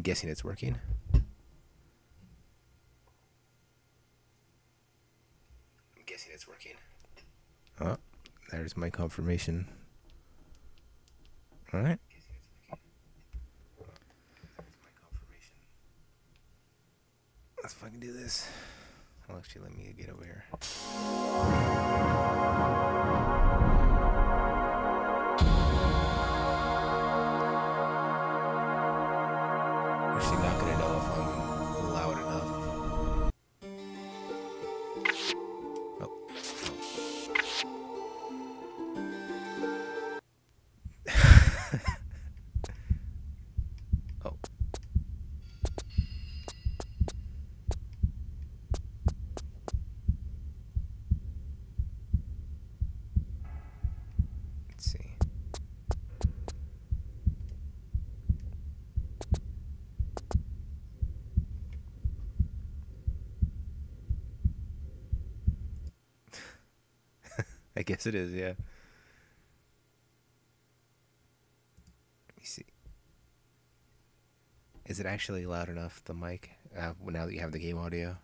guessing it's working. I'm guessing it's working. Oh, there's my confirmation. All right. Let's fucking do this. Well, actually, let me get over here. Guess it is, yeah. Let me see. Is it actually loud enough, the mic, uh, now that you have the game audio?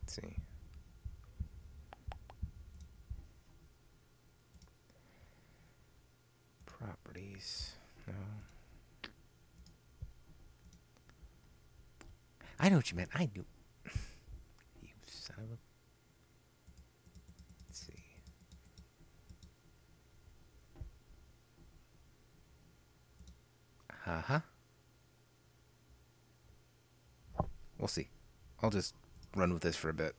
Let's see. Properties. No. I know what you meant. I knew. You son of a. Let's see. Uh huh. We'll see. I'll just run with this for a bit.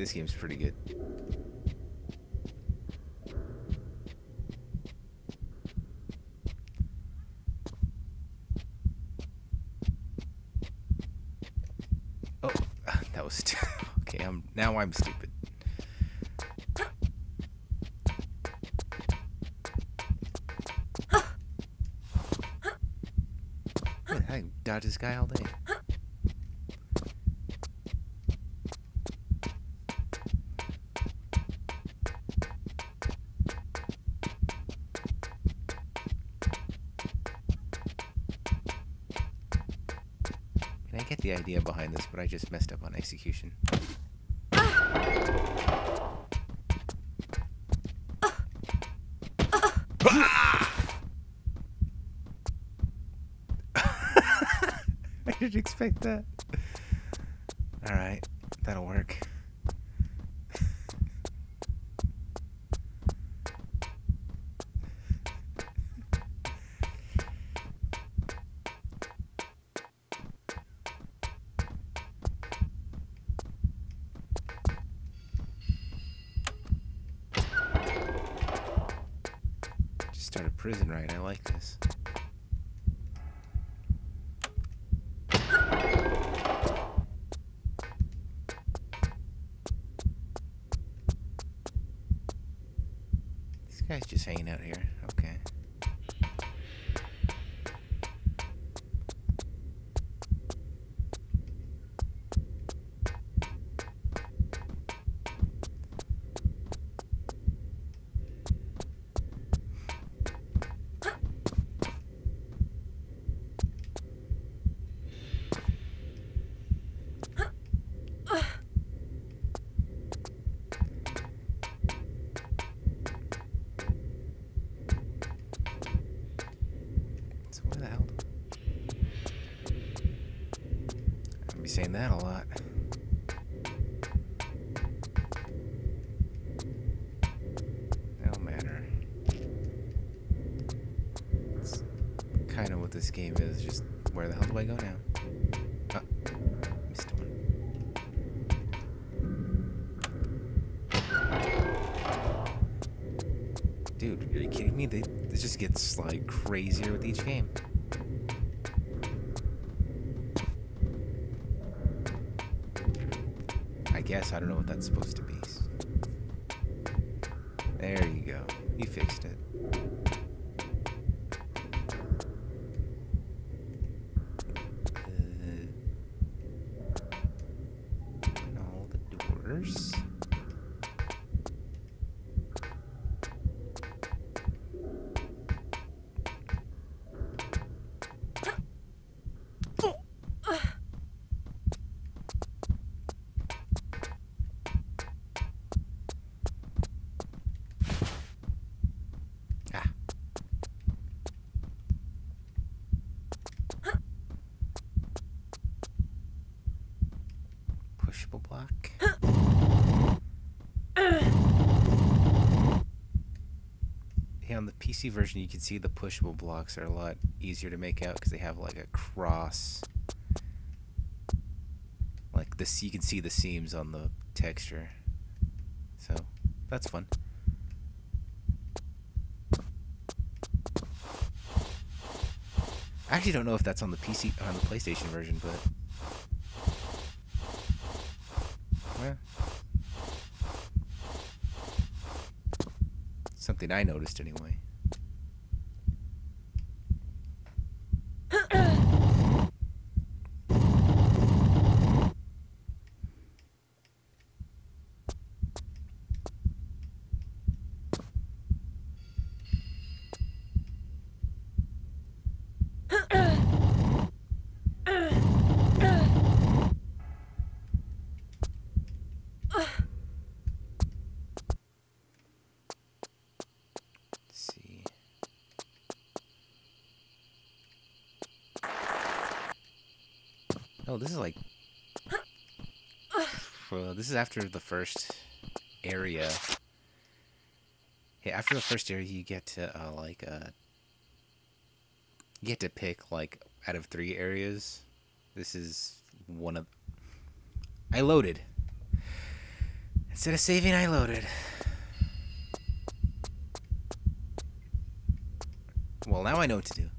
This game's pretty good. Oh, that was okay. I'm now I'm stupid. Yeah, I dodge this guy all day. Idea behind this, but I just messed up on execution. Ah! I didn't expect that. Alright, started prison right. I like this. Crazier with each game. I guess I don't know what that's supposed to be. PC version, you can see the pushable blocks are a lot easier to make out because they have like a cross. Like this, you can see the seams on the texture. So that's fun. I actually don't know if that's on the PC on the PlayStation version, but well, something I noticed anyway. Let's see. Oh, this is like. Well, this is after the first area. Yeah, after the first area, you get to uh, like uh, you get to pick like out of three areas. This is one of. I loaded. Instead of saving, I loaded. Well, now I know what to do.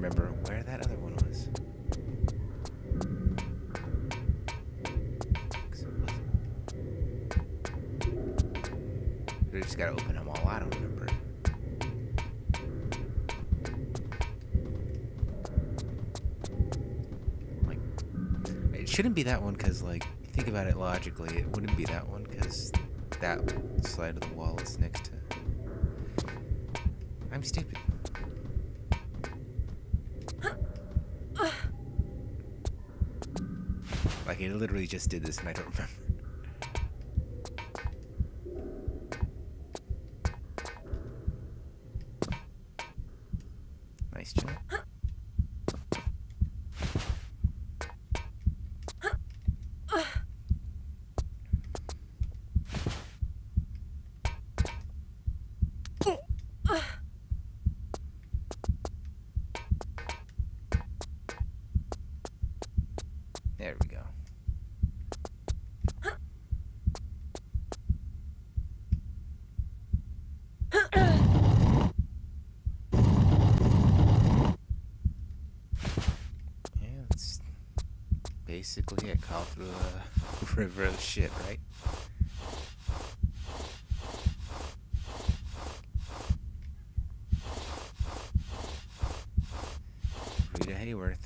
remember where that other one was. I just gotta open them all. I don't remember. Like, it shouldn't be that one because, like, think about it logically, it wouldn't be that one because that side of the wall is next to. I'm stupid. Like, I literally just did this and I don't remember. Nice job. There we go. Yeah, it's a river of shit, right? Rita Hayworth.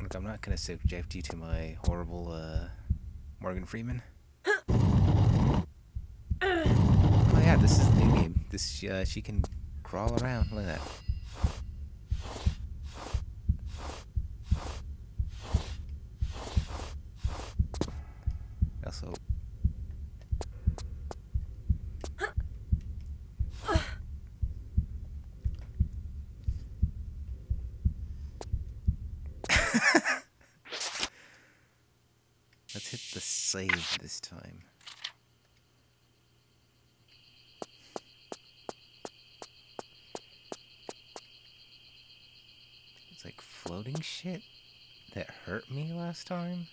Look, I'm not gonna subject you to my horrible uh, Morgan Freeman. Oh yeah, this is the new game. This uh, she can crawl around. Look at that. Also. Let's hit the save this time. It's like floating shit that hurt me last time.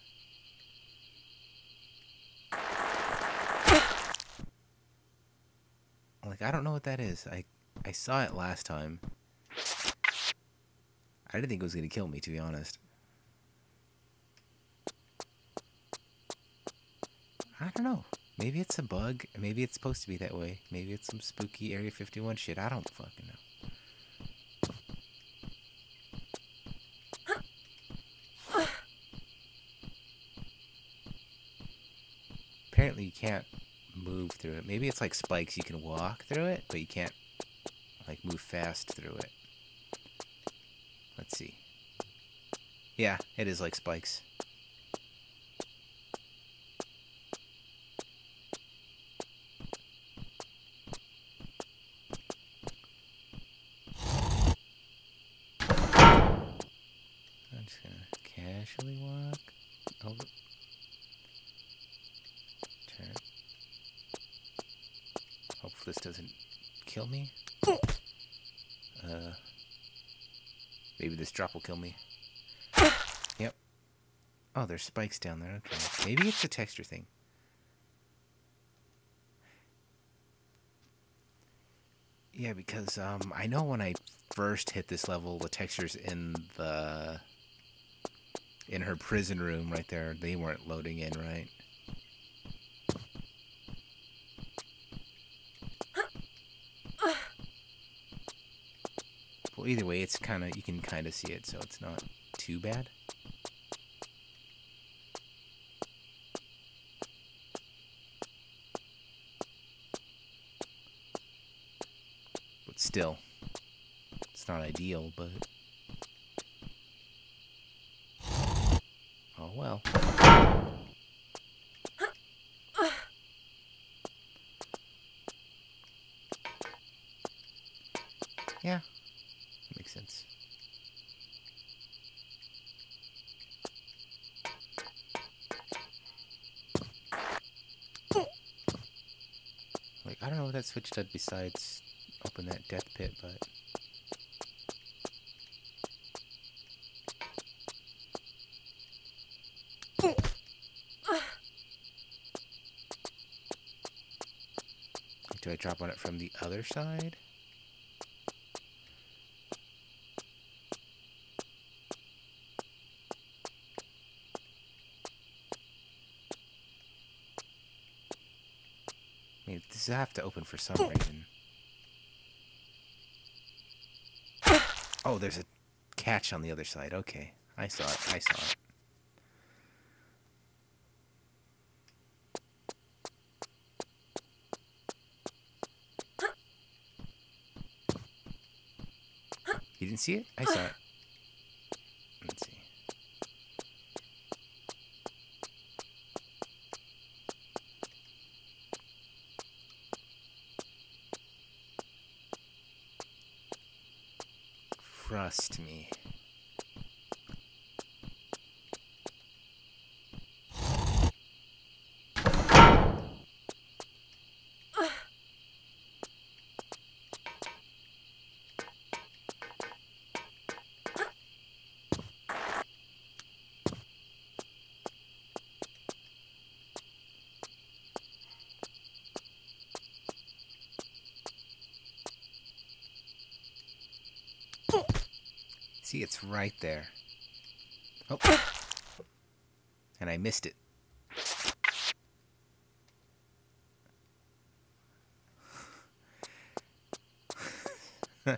Like I don't know what that is. I I saw it last time. I didn't think it was gonna kill me to be honest. I don't know. Maybe it's a bug. Maybe it's supposed to be that way. Maybe it's some spooky Area 51 shit. I don't fucking know. Apparently you can't move through it. Maybe it's like spikes. You can walk through it, but you can't like move fast through it. Let's see. Yeah, it is like spikes. I'm just gonna casually walk over. Turn. Hope this doesn't kill me. Uh, maybe this drop will kill me. Yep. Oh, there's spikes down there. Okay. Maybe it's a texture thing. Yeah, because um, I know when I first hit this level, the textures in the in her prison room right there, they weren't loading in right. Well, either way, it's kind of you can kind of see it, so it's not too bad. But still, it's not ideal, but oh well. Yeah, makes sense. Like, I don't know what that switch did besides open that death pit, but. Do I drop on it from the other side? Wait, does it have to open for some reason? Oh, there's a catch on the other side. Okay. I saw it. I saw it. You didn't see it? I saw it. Let's see. Trust me. See, it's right there. Oh. And I missed it. I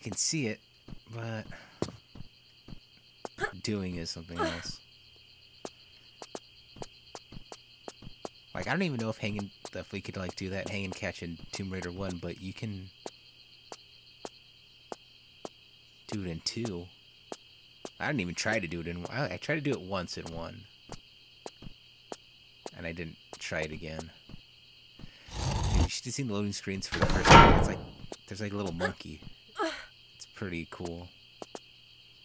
can see it, but doing is something else. Like I don't even know if hanging if we could like do that hang and catch in Tomb Raider one, but you can do it in two. I didn't even try to do it in. I, I tried to do it once in one, and I didn't try it again. You should have seen the loading screens for the first time. It's like there's like a little monkey. It's pretty cool.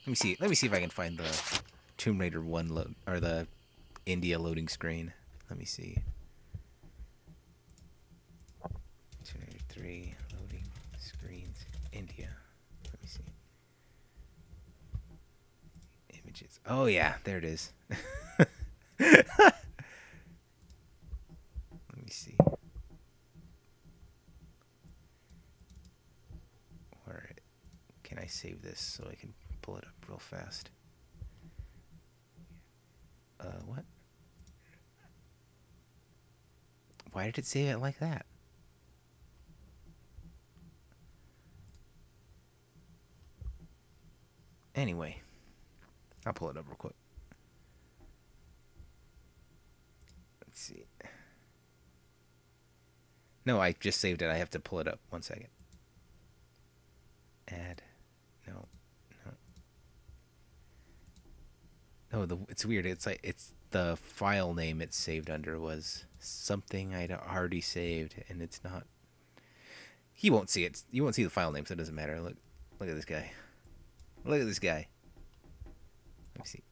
Let me see. Let me see if I can find the Tomb Raider one load or the India loading screen. Let me see. Tomb Raider three loading screens India. Let me see. Images. Oh yeah, there it is. Let me see. Where can I save this so I can pull it up real fast? Uh, what? Why did it save it like that? Anyway, I'll pull it up real quick. Let's see. No, I just saved it. I have to pull it up. One second. Add. No. No. No, the it's weird. It's like it's the file name it's saved under was something I'd already saved, and it's not. He won't see it. You won't see the file name, so it doesn't matter. Look, look at this guy. Look at this guy. Let me see.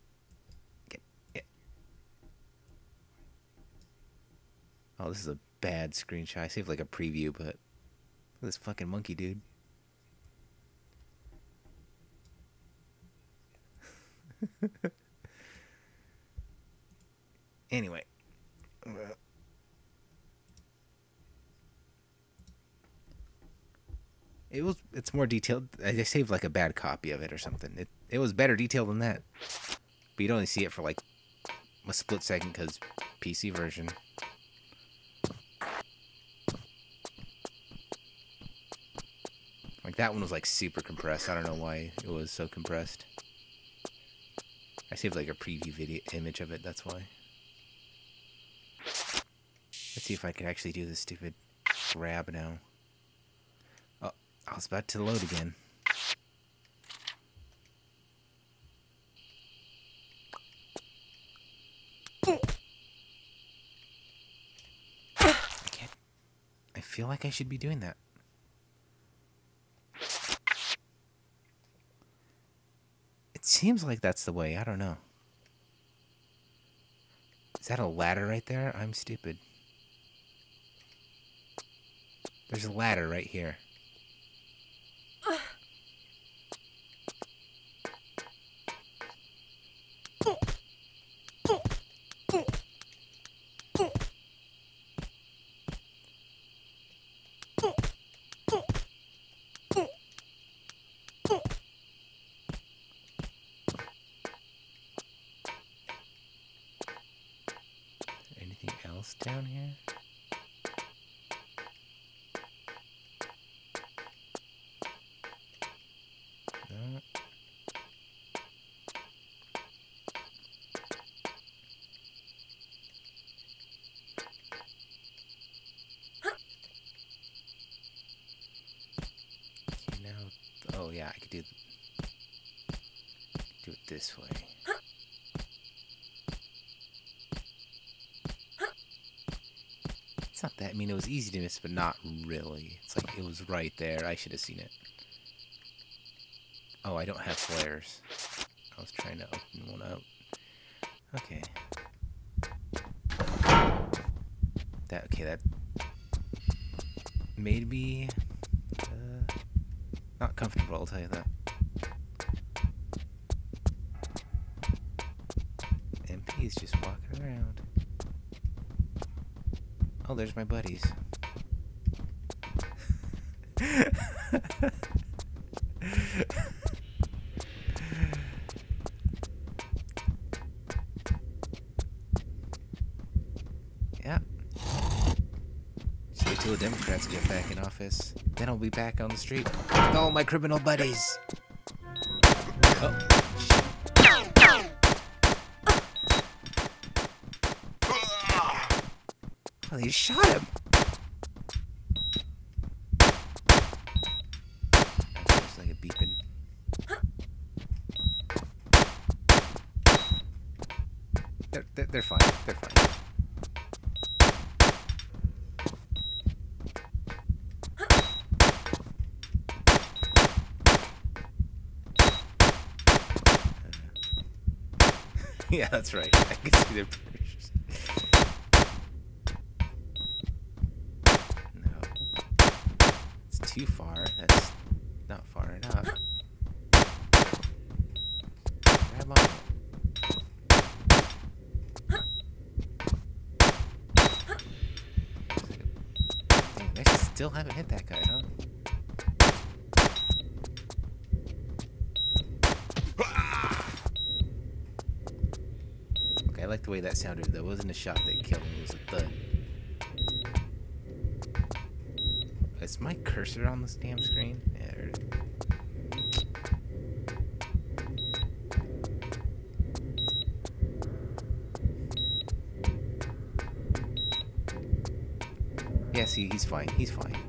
Get, yeah. Oh, this is a bad screenshot. I saved like a preview, but this fucking monkey, dude. anyway. It was it's more detailed. I saved like a bad copy of it or something. It it was better detailed than that. But you'd only see it for like a split second because PC version. Like that one was like super compressed. I don't know why it was so compressed. I saved like a preview video image of it. That's why. Let's see if I can actually do this stupid grab now. Oh, I was about to load again. I. I feel like I should be doing that. Seems like that's the way. I don't know. Is that a ladder right there? I'm stupid. There's a ladder right here. Here? Oh. Do do it this way. It's not that. I mean, it was easy to miss, but not really. It's like it was right there. I should have seen it. Oh, I don't have flares. I was trying to open one up. Okay. That okay. That made me I'll tell you that. MP is just walking around. Oh, there's my buddies. yeah. Just wait till the Democrats get back in office. Then I'll be back on the street with all my criminal buddies. Oh. Oh, they shot him. That's like a beeping. They're, they're, they're fine. They're fine. yeah, that's right. I can see pictures. No. It's too far. That's not far enough. Grab on it. Dang, they still haven't hit that guy, huh? Okay, I like the way that sounded though. It wasn't a shot that killed me, it was a thud. Is my cursor on this damn screen? Yeah, there it is. Yeah, see, he's fine. He's fine.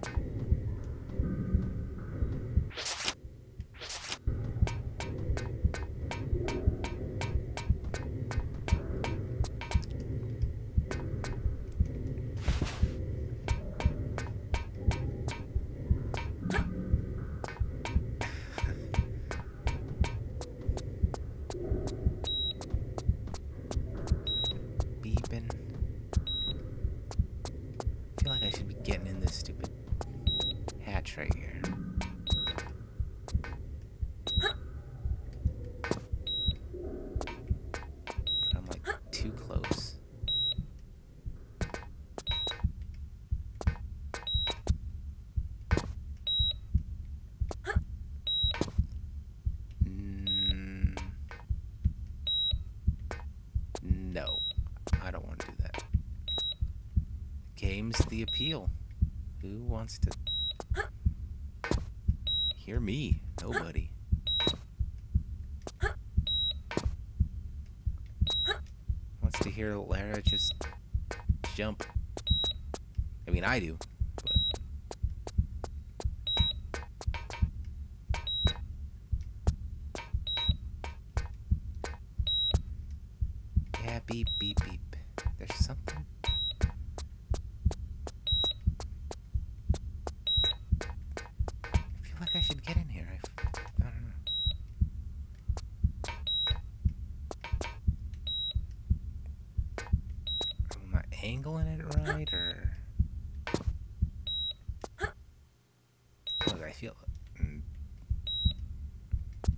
I do, but yeah, beep, beep, beep. There's something. I feel like I should get in here. I, f- I don't know. Am I angling it right, or? Look, I feel. Mm.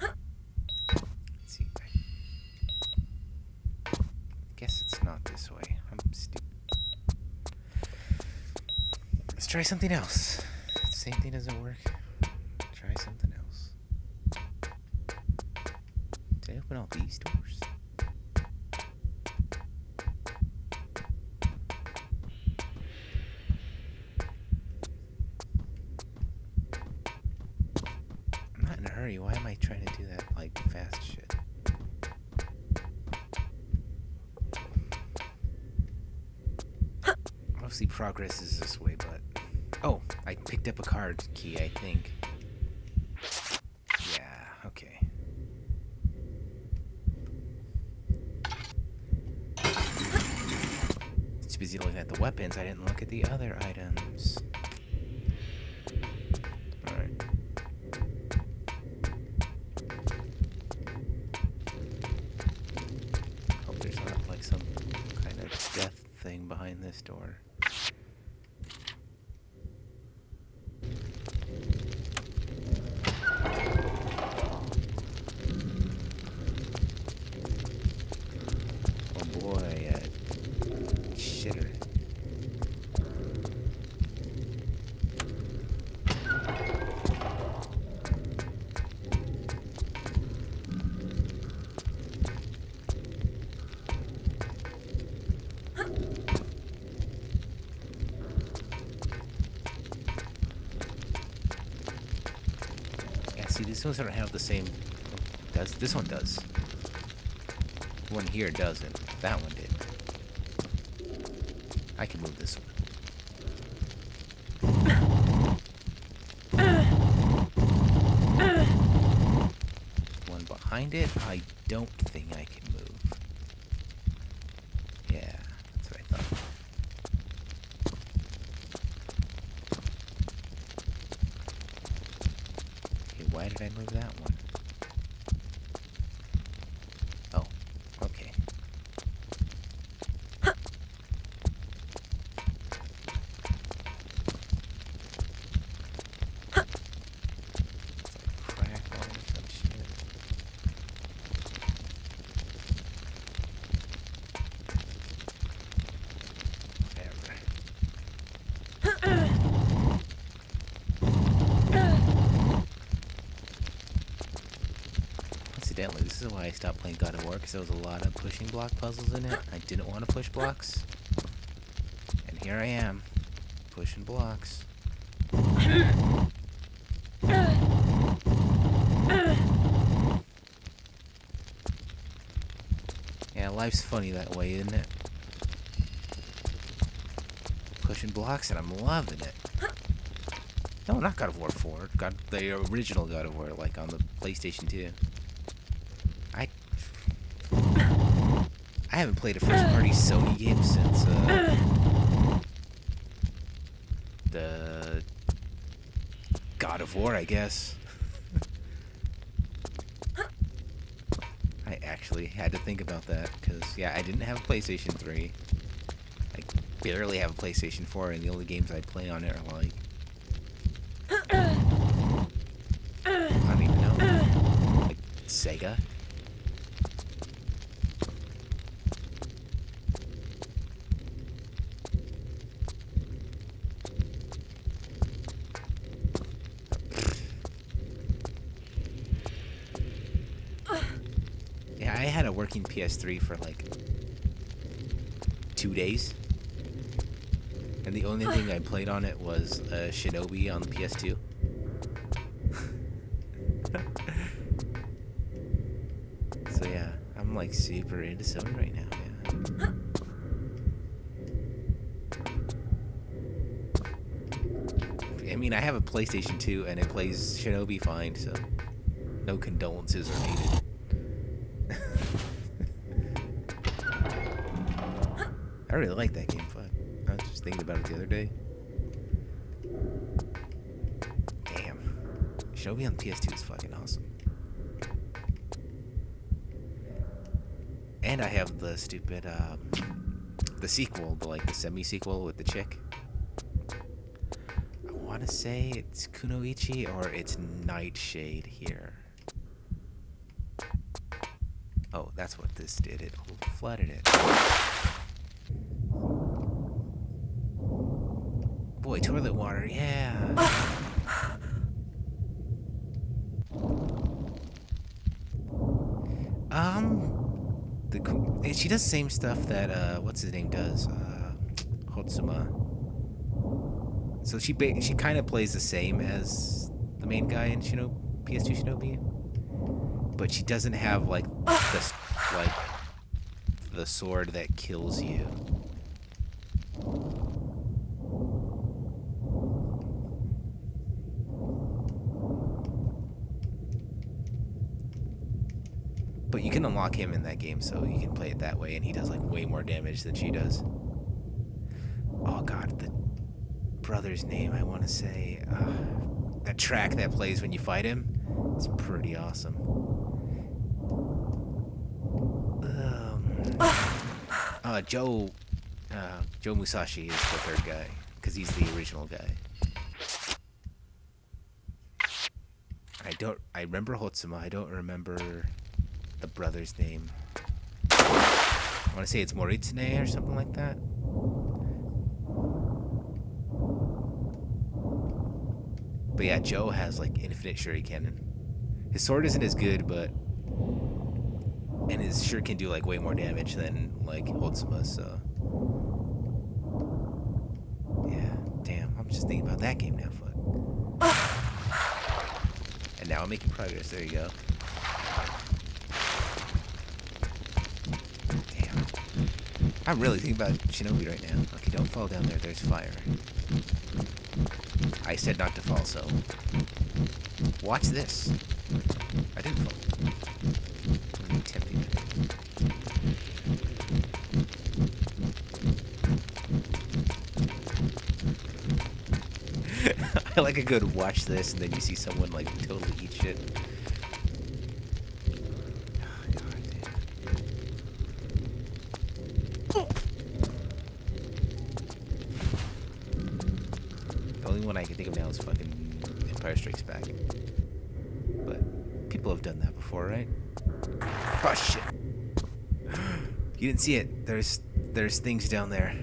Let's see. I guess it's not this way. I'm stupid. Let's try something else. Same thing doesn't work. Try something else. Did I open all these doors? I'm not in a hurry. Why am I trying to do that like fast shit? Mostly progress is this way, but picked up a card key, I think. Yeah, okay. It's busy looking at the weapons. I didn't look at the other items. Ones don't have the same. Does this one does? The one here doesn't. That one did. I can move this one. One behind it, I don't think I can move. Yeah, that's what I thought. Okay, why did I move that one? Oh, okay. It's like crack on or some shit. Whatever. Incidentally, this is why I stopped playing God of War, because there was a lot of pushing block puzzles in it. I didn't want to push blocks. And here I am, pushing blocks. Yeah, life's funny that way, isn't it? Pushing blocks and I'm loving it. No, not God of War 4. God, the original God of War, like on the PlayStation 2. I I haven't played a first-party Sony game since uh, the God of War, I guess. I actually had to think about that because yeah, I didn't have a PlayStation 3. I barely have a PlayStation 4, and the only games I play on it are like I like Sega. Yeah, I had a working PS3 for like two days. And the only thing I played on it was uh, Shinobi on the PS2. so yeah, I'm like super into Sony right now, yeah. I mean, I have a PlayStation 2 and it plays Shinobi fine, so no condolences are needed. Really like that game. Fuck. I was just thinking about it the other day. Damn. Shinobi on PS2 is fucking awesome. And I have the stupid, um, the sequel, the like the semi-sequel with the chick. I want to say it's Kunoichi or it's Nightshade here. Oh, that's what this did. It flooded it. Boy, toilet water, yeah. um, the eh, she does the same stuff that uh, what's his name does, uh, Hotsuma. So she she kind of plays the same as the main guy in Shinobi, PS2 Shinobi, but she doesn't have like the like the sword that kills you. But you can unlock him in that game, so you can play it that way, and he does like way more damage than she does. oh god, the brother's name. I want to say uh, that track that plays when you fight him. It's pretty awesome. Um, uh, Joe, uh, Joe Musashi is the third guy because he's the original guy. I don't. I remember Hotsuma. I don't remember the brother's name. I want to say it's Moritsune or something like that. But yeah, Joe has like infinite shuriken. His sword isn't as good, but and his shirt can do like way more damage than like Hotsuma. So yeah, damn. I'm just thinking about that game now. Fuck. and now I'm making progress. There you go. Damn. I'm really thinking about Shinobi right now. Okay, don't fall down there. There's fire. I said not to fall, so watch this. I didn't fall. I'm tempting. I like a good watch this, and then you see someone like totally eat shit. See it. There's there's things down there.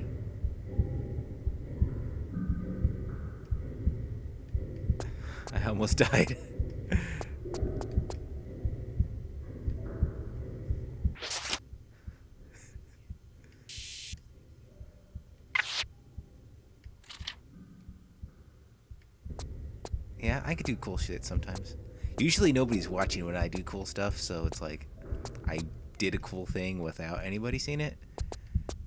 I almost died. yeah, I could do cool shit sometimes. Usually nobody's watching when I do cool stuff, so it's like did a cool thing without anybody seeing it.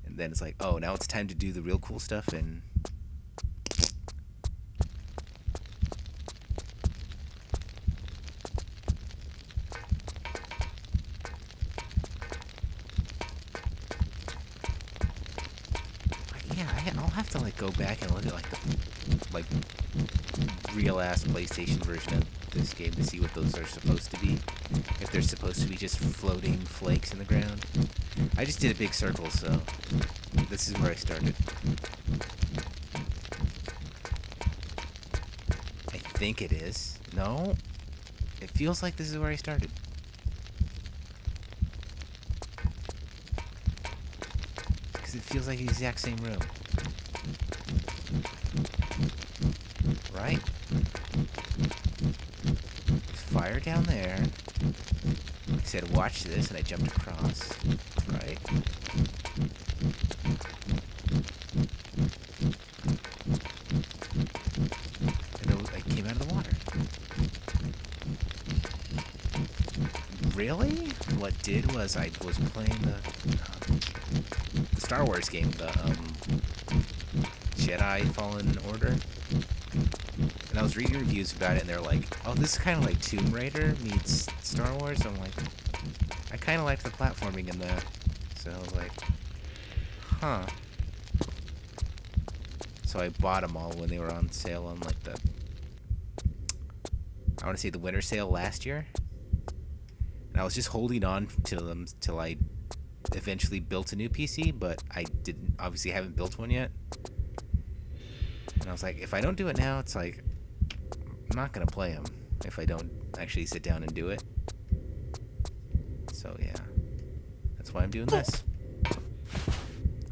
And then it's like, oh, now it's time to do the real cool stuff and yeah, I, I'll have to like go back and look at like the like real ass PlayStation version of this game to see what those are supposed to be. If they're supposed to be just floating flakes in the ground. I just did a big circle, so this is where I started. I think it is. No? It feels like this is where I started. Because it feels like the exact same room. Right? Down there. I said, watch this, and I jumped across. Right? And I came out of the water. Really? What did was I was playing the, um, the Star Wars game, the um, Jedi Fallen Order. Reading reviews about it, and they're like, "Oh, this is kind of like Tomb Raider meets Star Wars." I'm like, I kind of like the platforming in that, so I was like, "Huh." So I bought them all when they were on sale on like the, I want to say the winter sale last year. And I was just holding on to them till I eventually built a new PC, but I didn't obviously haven't built one yet. And I was like, if I don't do it now, it's like I'm not gonna play them if I don't actually sit down and do it. So yeah, that's why I'm doing this.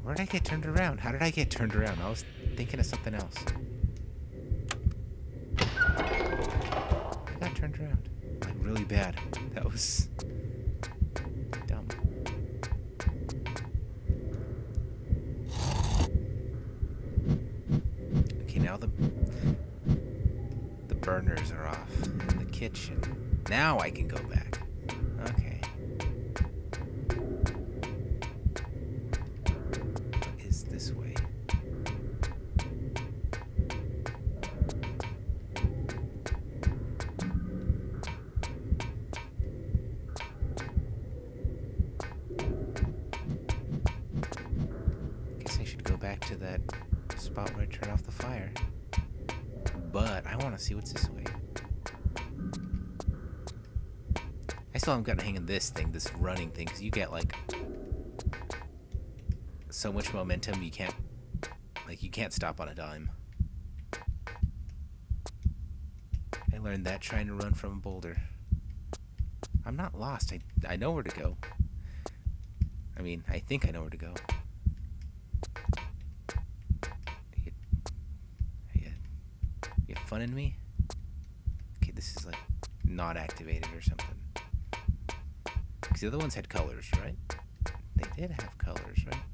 Where did I get turned around? How did I get turned around? I was thinking of something else. I got turned around. Like really bad. That was dumb. Okay, now the the burners are off Now I can go back. Haven't gotten hang of this thing, this running thing, because you get like so much momentum you can't like you can't stop on a dime. I learned that trying to run from a boulder. I'm not lost. I I know where to go. I mean, I think I know where to go. You, you, you funning me? Okay, this is like not activated or something. The other ones had colors, right? They did have colors, right?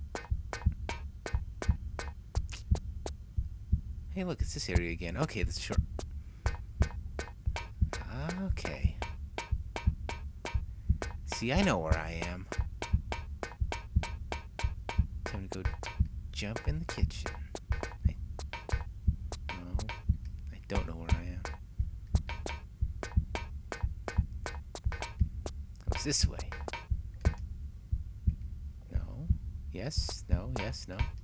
Hey, look, it's this area again. Okay, this is short. Okay. See, I know where I am. Time to go jump in the kitchen. I, no, I don't know where I am. Goes this way. No. Yes. No.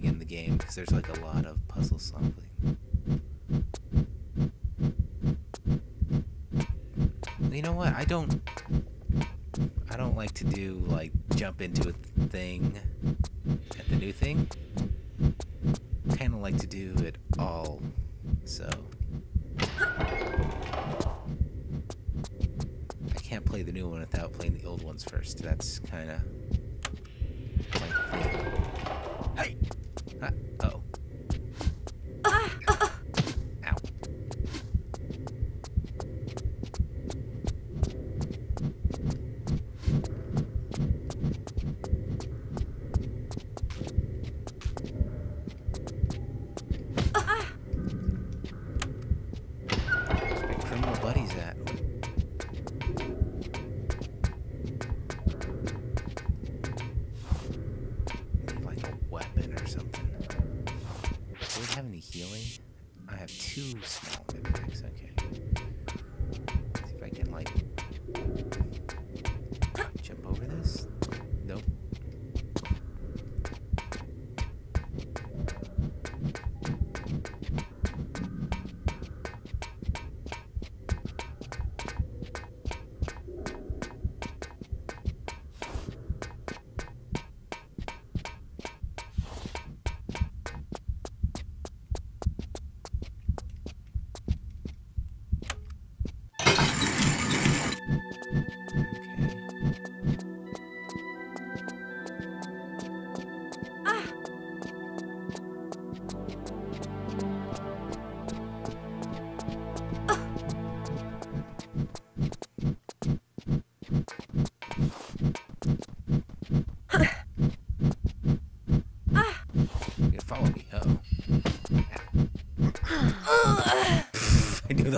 Solving in the game because there's like a lot of puzzle solving. You know what? I don't. I don't like to do like jump into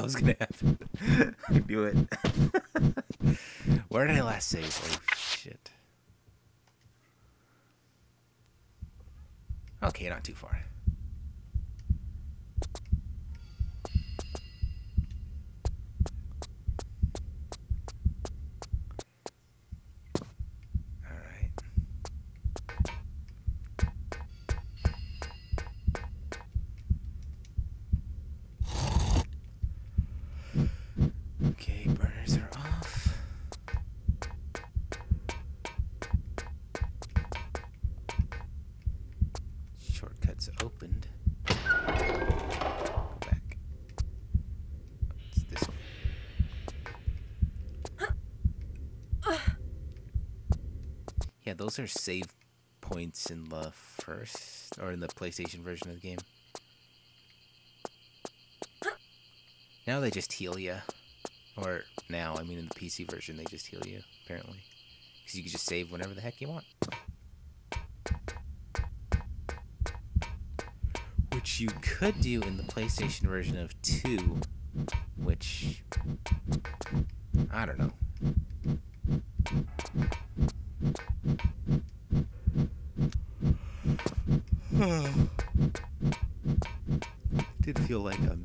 I was gonna Yeah, those are save points in the first or in the PlayStation version of the game. Now they just heal you. Or now, I mean, in the PC version, they just heal you, apparently. Because you can just save whenever the heck you want. Which you could do in the PlayStation version of 2, which. I don't know. Feel like a.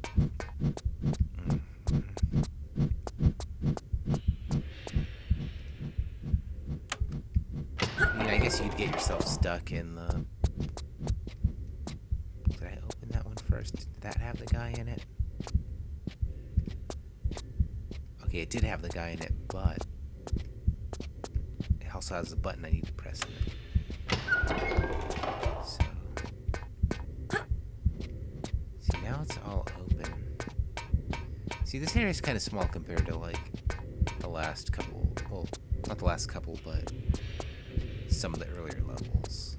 I mean, I guess you'd get yourself stuck in the. Did I open that one first? Did that have the guy in it? Okay, it did have the guy in it, but it also has a button I need to press in it. See, is kind of small compared to, like, the last couple. Well, not the last couple, but some of the earlier levels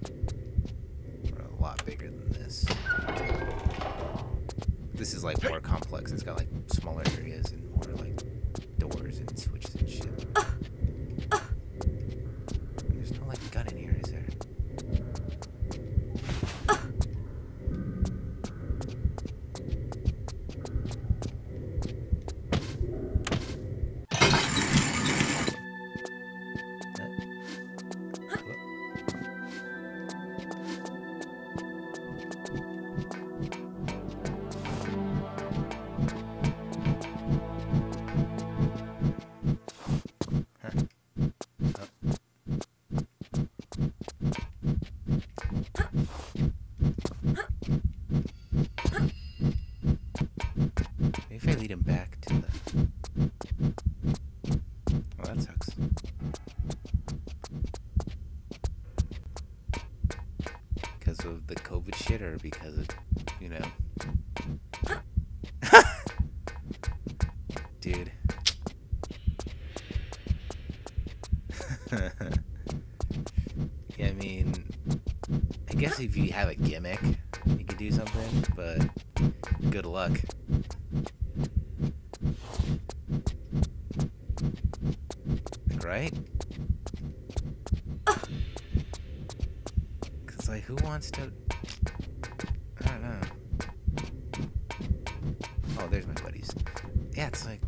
are a lot bigger than this. This is, like, more complex. It's got, like, smaller you have a gimmick, you could do something, but good luck. Right? Cause like, who wants to? I don't know. Oh, there's my buddies. Yeah, it's like,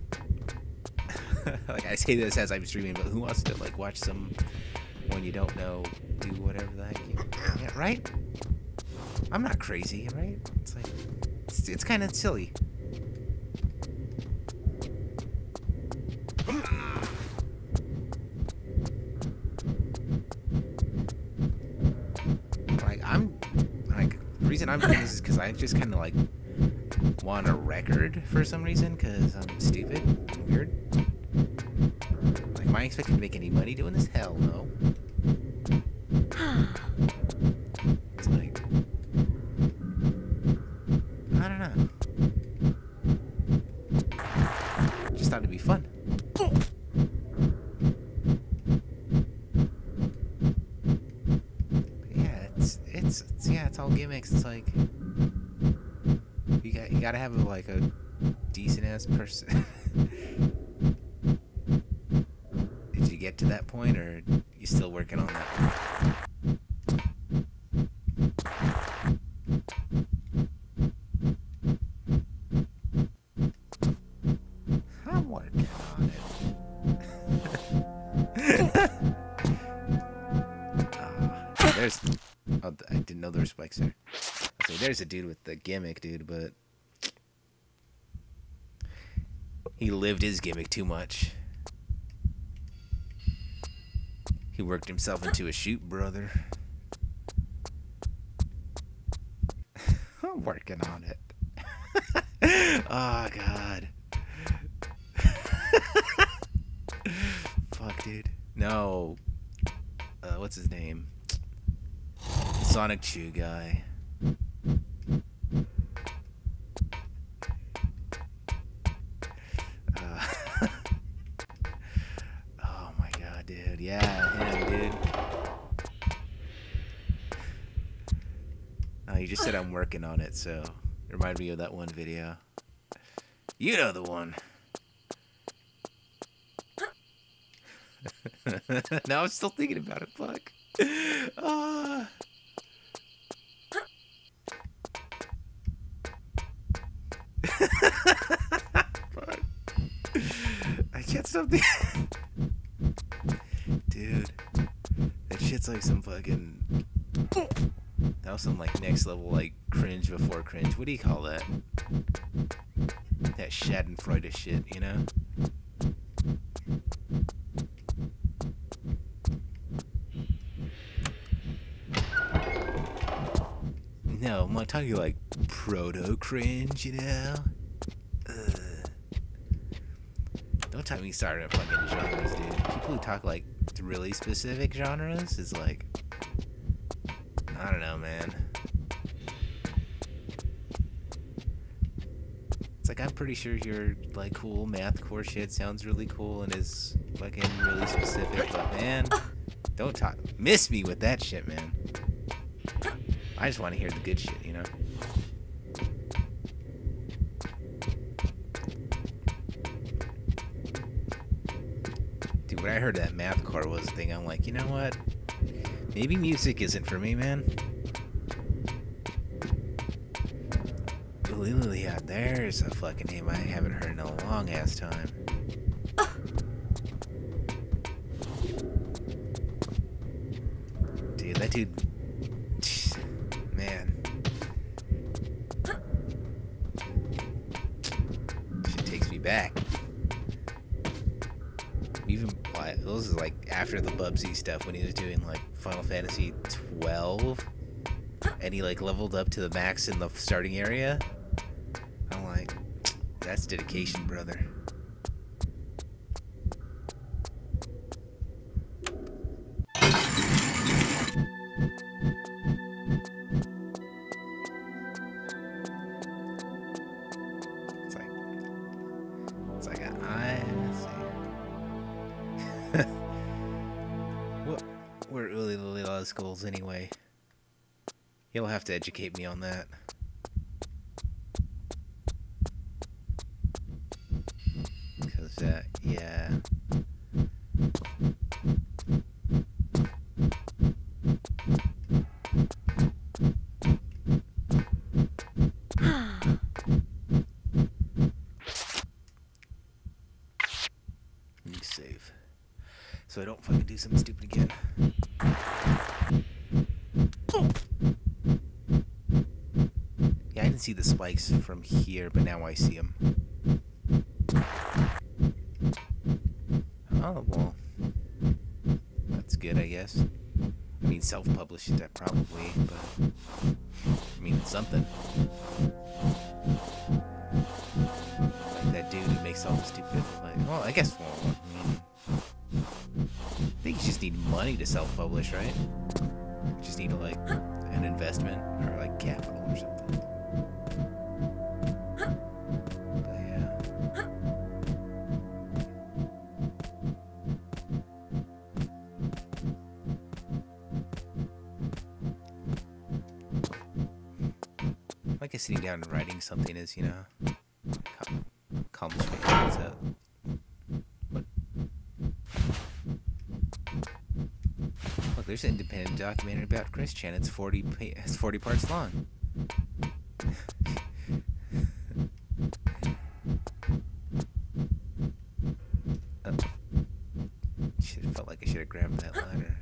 like I say this as I'm streaming, but who wants to like watch some when you don't know do whatever the heck you? Yeah, right? I'm not crazy, right? It's like, it's, it's kind of silly. Like I'm, like the reason I'm doing this is because I just kind of like want a record for some reason because I'm stupid, and weird. Like, am I expected to make any money doing this? Hell no. It's like, I don't know. Just thought it'd be fun. yeah, it's, it's it's yeah, it's all gimmicks. It's like you got you gotta have like a decent ass person. Did you get to that point, or you still working on that? I'm working on it. Ah, there's. Oh, I didn't know there were spikes there. So there's a dude with the gimmick, dude, but he lived his gimmick too much. He worked himself into a shoot, brother. I'm working on it. oh God. Fuck, dude. No. Uh, what's his name? Sonichu guy. said I'm working on it, so remind me of that one video. You know the one. now I'm still thinking about it, fuck. Some like next level like cringe before cringe. What do you call that? That Schadenfreude shit, you know? No, I'm not talking like proto cringe, you know? Don't tell me starting at fucking genres, dude. People who talk like really specific genres is like, man. It's like I'm pretty sure your like cool math core shit sounds really cool and is fucking really specific, but man, don't talk miss me with that shit, man. I just want to hear the good shit, you know. Dude, when I heard that math core was a thing, I'm like, you know what? Maybe music isn't for me, man. There's a fucking name I haven't heard in a long ass time. Dude, that dude. Man. Shit takes me back. Even those is like after the Bubsy stuff when he was doing like Final Fantasy 12 and he like leveled up to the max in the starting area. Dedication, brother. It's like, it's like, I, let's see. what, where Uli goals anyway? You'll have to educate me on that. Because, uh, yeah. Let me save. So I don't fucking do something stupid again. Yeah, I didn't see the spikes from here, but now I see them. Oh, well. That's good, I guess. I mean, self-published, that probably, but... something is, you know, accom- accomplishment. It's a, what? Look, there's an independent documentary about Chris Chan. It's 40, pa- it's 40 parts long. Uh, should felt like I should have grabbed that ladder.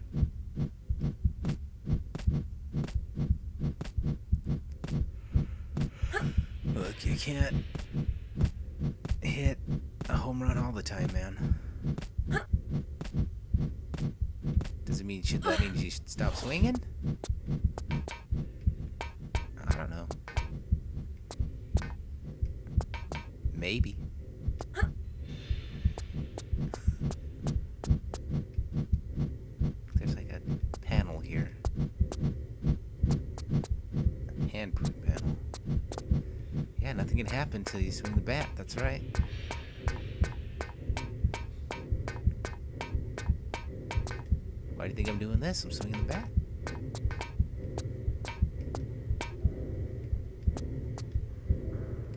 Look, you can't hit a home run all the time, man. Does it mean should that mean you should stop swinging? I don't know. Maybe. There's like a panel here. Handprint panel. Yeah, nothing can happen till you swing the bat. That's right. this, I'm swinging the bat.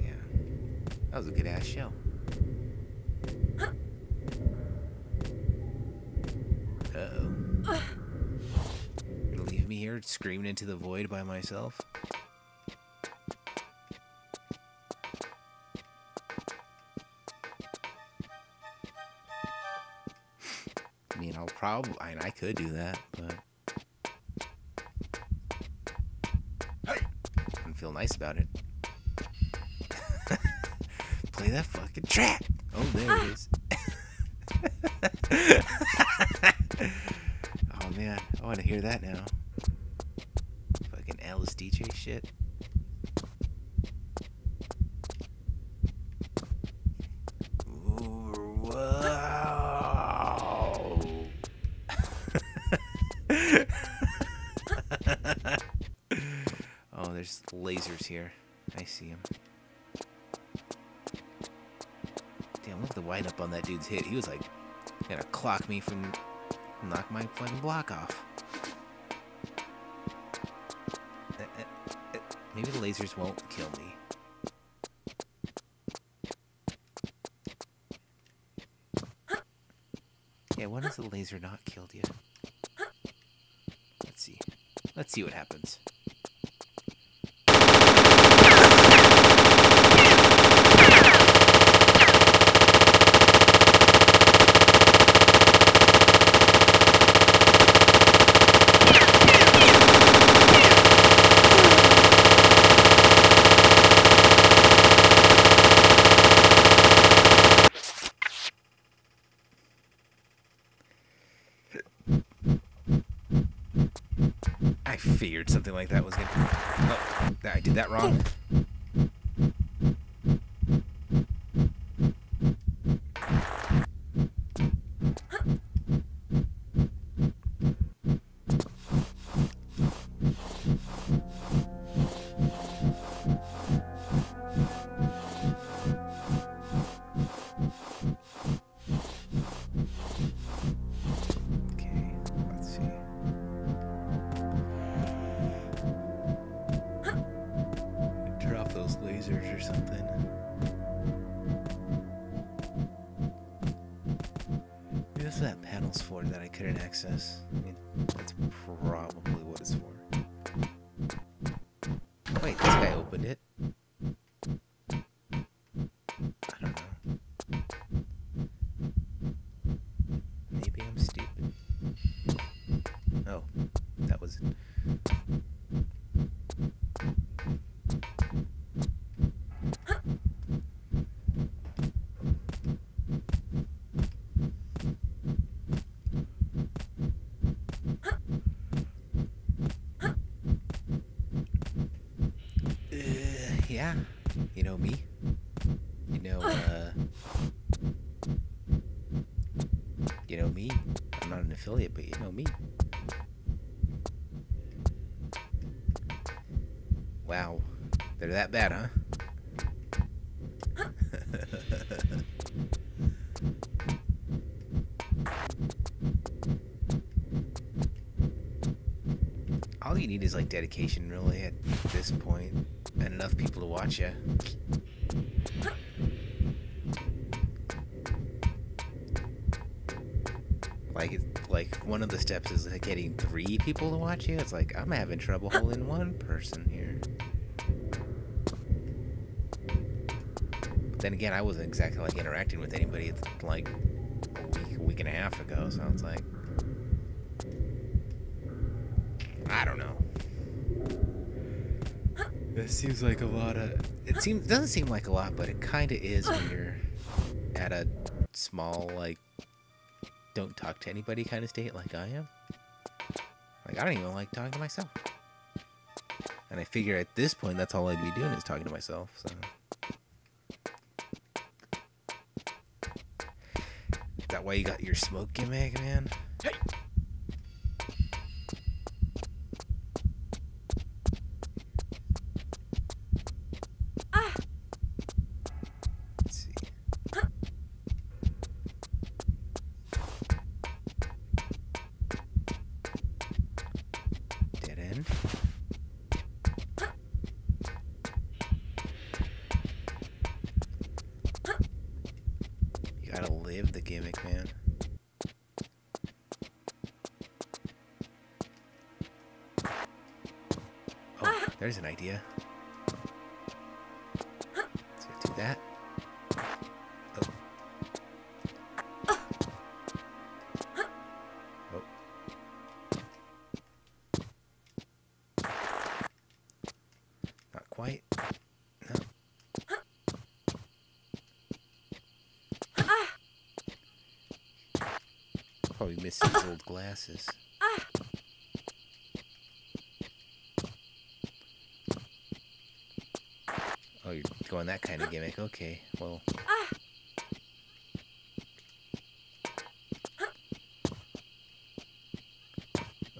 Yeah. That was a good ass show. Uh oh. Gonna leave me here screaming into the void by myself? Probably, I, mean, I could do that, but don't feel nice about it. Play that fucking track. Oh, there it is. oh man, I want to hear that now. Fucking Alice Deejay shit. Ooh, Whoa. oh, there's lasers here. I see him. Damn, look at the wind up on that dude's hit. He was like gonna clock me from knock my fucking block off. Uh, uh, uh, Maybe the lasers won't kill me. Yeah, when has the laser not killed you? Let's see. Let's see what happens. They're that bad, huh? All you need is like dedication, really, at this point, and enough people to watch you. Like, like one of the steps is like getting three people to watch you. It's like I'm having trouble holding one person here. Then again, I wasn't exactly like interacting with anybody like a week, a week and a half ago. So it's like I don't know. It seems like a lot of. It seems doesn't seem like a lot, but it kind of is when you're at a small like don't talk to anybody kind of state like I am. Like I don't even like talking to myself. And I figure at this point that's all I'd be doing is talking to myself. So that why you got your smoke gimmick, man? Let's His old glasses. Oh, you're going that kind of gimmick. Okay, well.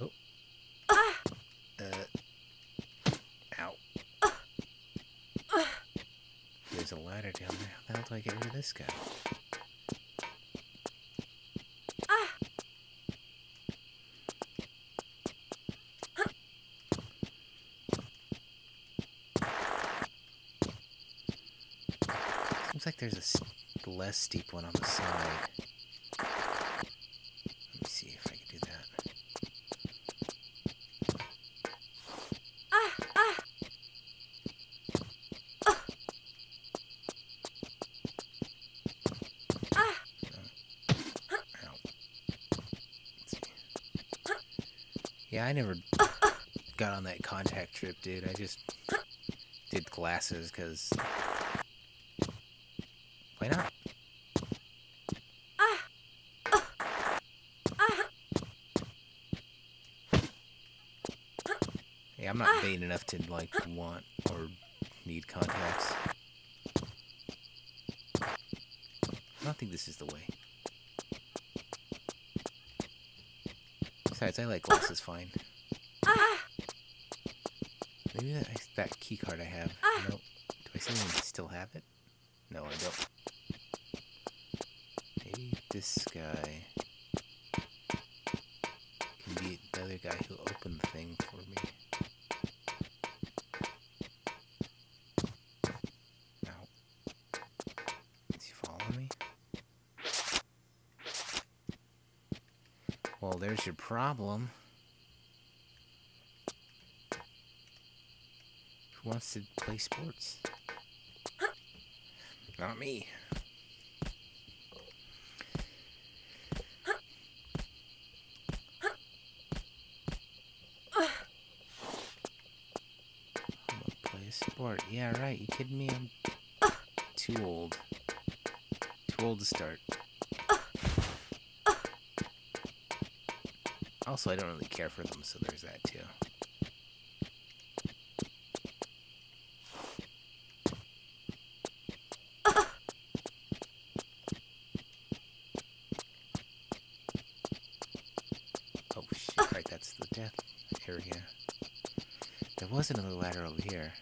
Oh. Uh. Ow. There's a ladder down there. How the hell do I get rid of this guy? Seems like there's a s- less steep one on the side. Let me see if I can do that. No. Ow. Let's see. Yeah, I never got on that contact trip, dude. I just did glasses because why not? Enough to like want or need contacts. I don't think this is the way. Besides, I like glasses fine. Maybe that that key card I have. Nope. Do I still have it? No, I don't. Maybe this guy can be the other guy who opened the thing for me. There's your problem. Who wants to play sports? Not me. Play a sport. Yeah, right. You kidding me? I'm too old. Too old to start. Also, I don't really care for them, so there's that too. Oh shit, right, that's the death area. There was another ladder over here.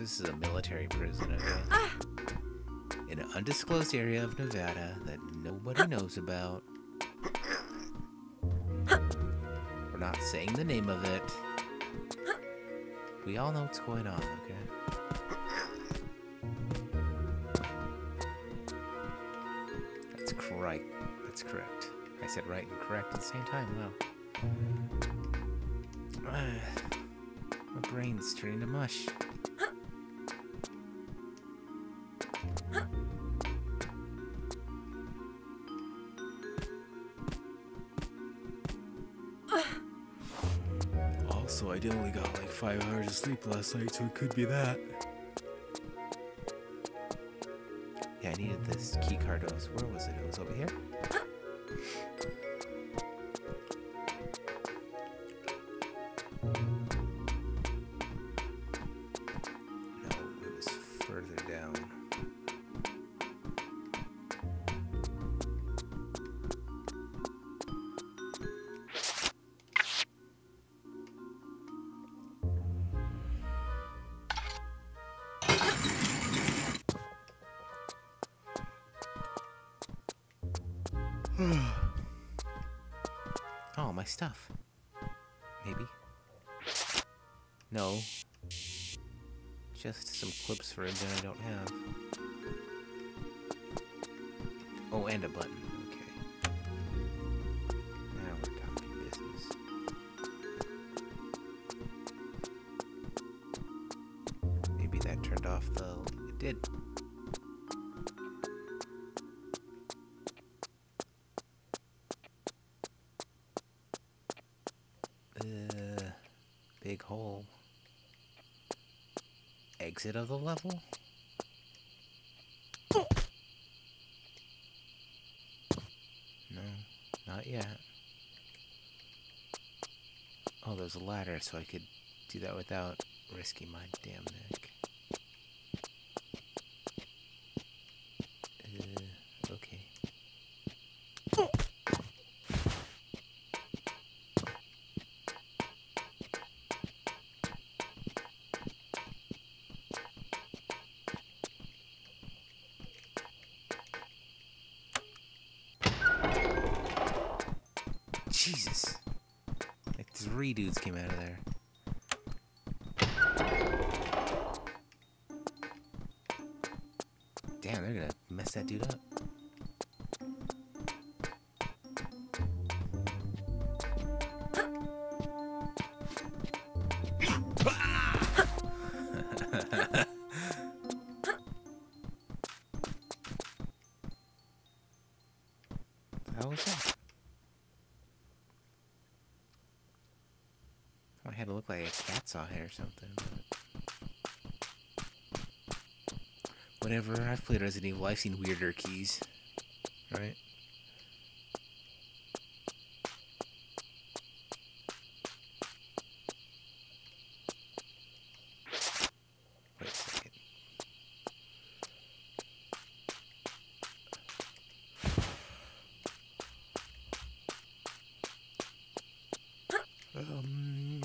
This is a military prison, okay? In an undisclosed area of Nevada that nobody knows about. We're not saying the name of it. We all know what's going on, okay? That's correct. That's correct. I said right and correct at the same time. Wow. My brain's turning to mush. Five hours of sleep last night, so it could be that. Yeah, I needed this key card. Where was it? It was over here? Stuff. Maybe. No. Just some clips for a gun I don't have. Oh, and a button. Exit of the level? No, not yet. Oh, there's a ladder, so I could do that without risking my damn neck. Head or something. Whatever, I've played Resident Evil, I've seen weirder keys. Right? Wait a second. Um,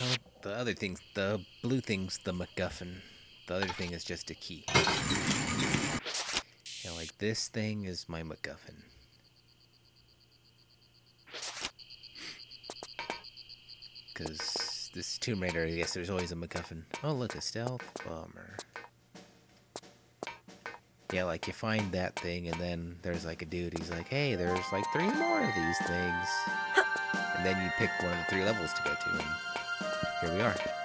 oh, the other things, the blue thing's the MacGuffin. The other thing is just a key. Yeah, like this thing is my MacGuffin. Because this Tomb Raider, I guess there's always a MacGuffin. Oh, look, a stealth bomber. Yeah, like you find that thing, and then there's like a dude. He's like, "Hey, there's like three more of these things," and then you pick one of the three levels to go to, here we are.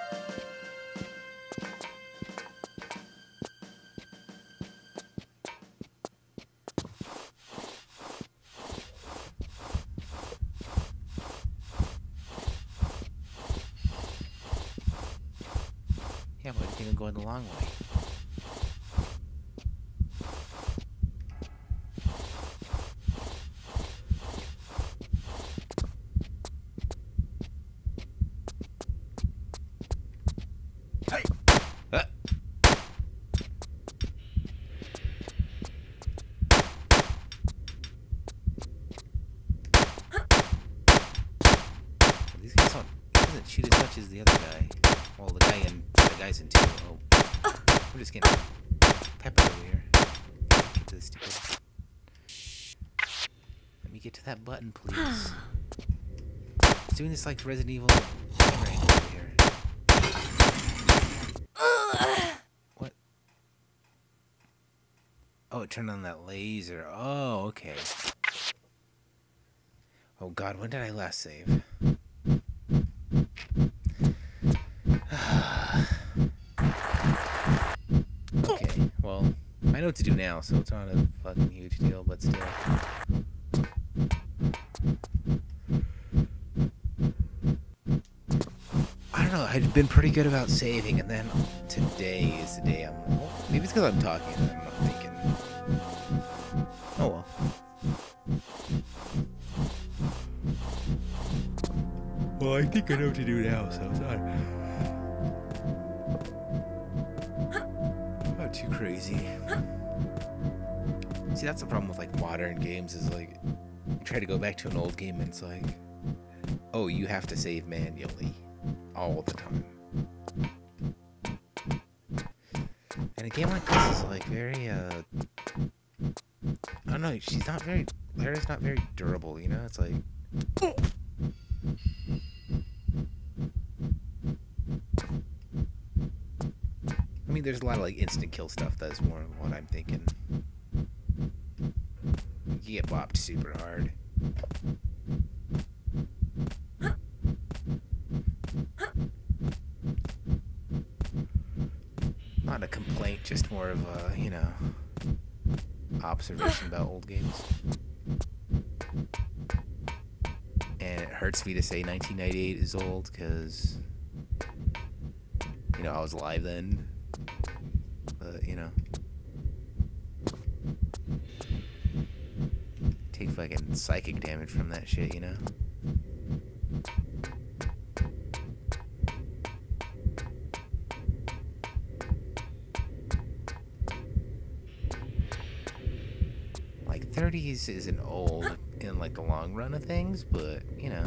It's like Resident Evil. What? Oh, it turned on that laser. Oh, okay. Oh god, when did I last save? okay, well, I know what to do now, so it's not a fucking huge deal, but still. I don't know, I've been pretty good about saving, and then today is the day I'm. Well, maybe it's because I'm talking and I'm not thinking. Oh well. Well, I think I know what to do now, so it's not. Not too crazy. See, that's the problem with like modern games is like you try to go back to an old game and it's like, oh, you have to save manually all the time. And a game like this is like very uh I don't know, she's not very Lara's not very durable, you know? It's like I mean there's a lot of like instant kill stuff that's more what I'm thinking. You get bopped super hard. Not a complaint, just more of a, you know, observation about old games. And it hurts me to say 1998 is old because, you know, I was alive then. But, you know. Take fucking psychic damage from that shit, you know? 30s isn't old in like the long run of things, but you know.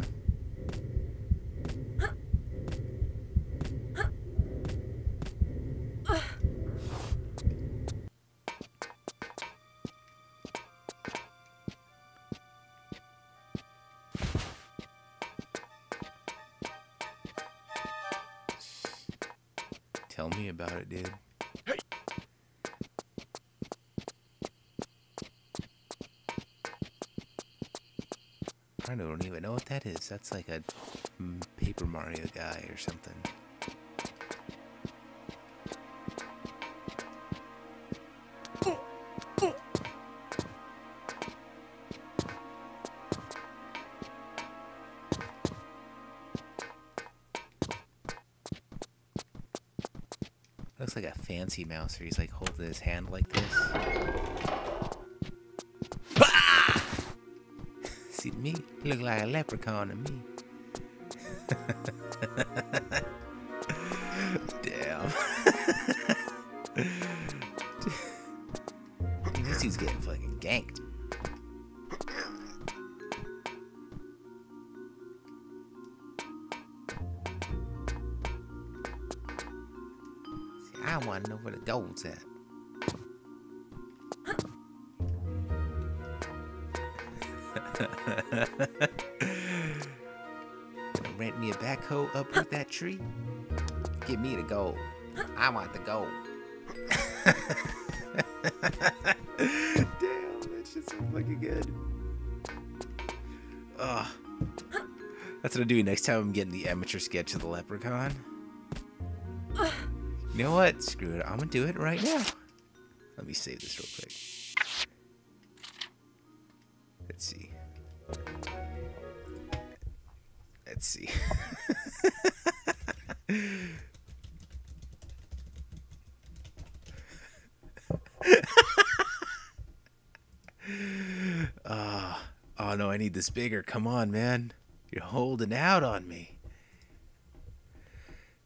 That is. That's like a mm, Paper Mario guy or something. Looks like a fancy mouse where he's like holding his hand like this. Look like a leprechaun to me. Damn. Dude, this dude's getting fucking ganked. See, I want to know where the gold's at. Tree? Give me the gold. I want the gold. Damn, that shit's so fucking good. Ugh. That's what I'm doing next time I'm getting the amateur sketch of the leprechaun. You know what? Screw it. I'm gonna do it right now. Let me save this real this bigger. Come on, man. You're holding out on me.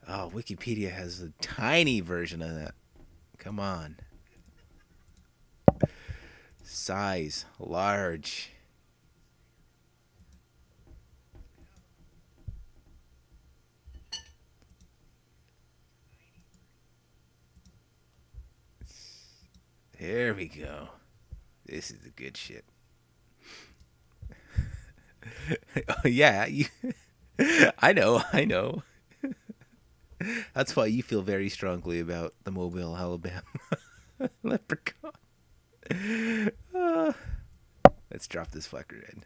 Oh, Wikipedia has a tiny version of that. Come on. Size, large. There we go. This is the good shit. yeah, you, I know, I know. That's why you feel very strongly about the Mobile, Alabama leprechaun. Uh, let's drop this fucker in.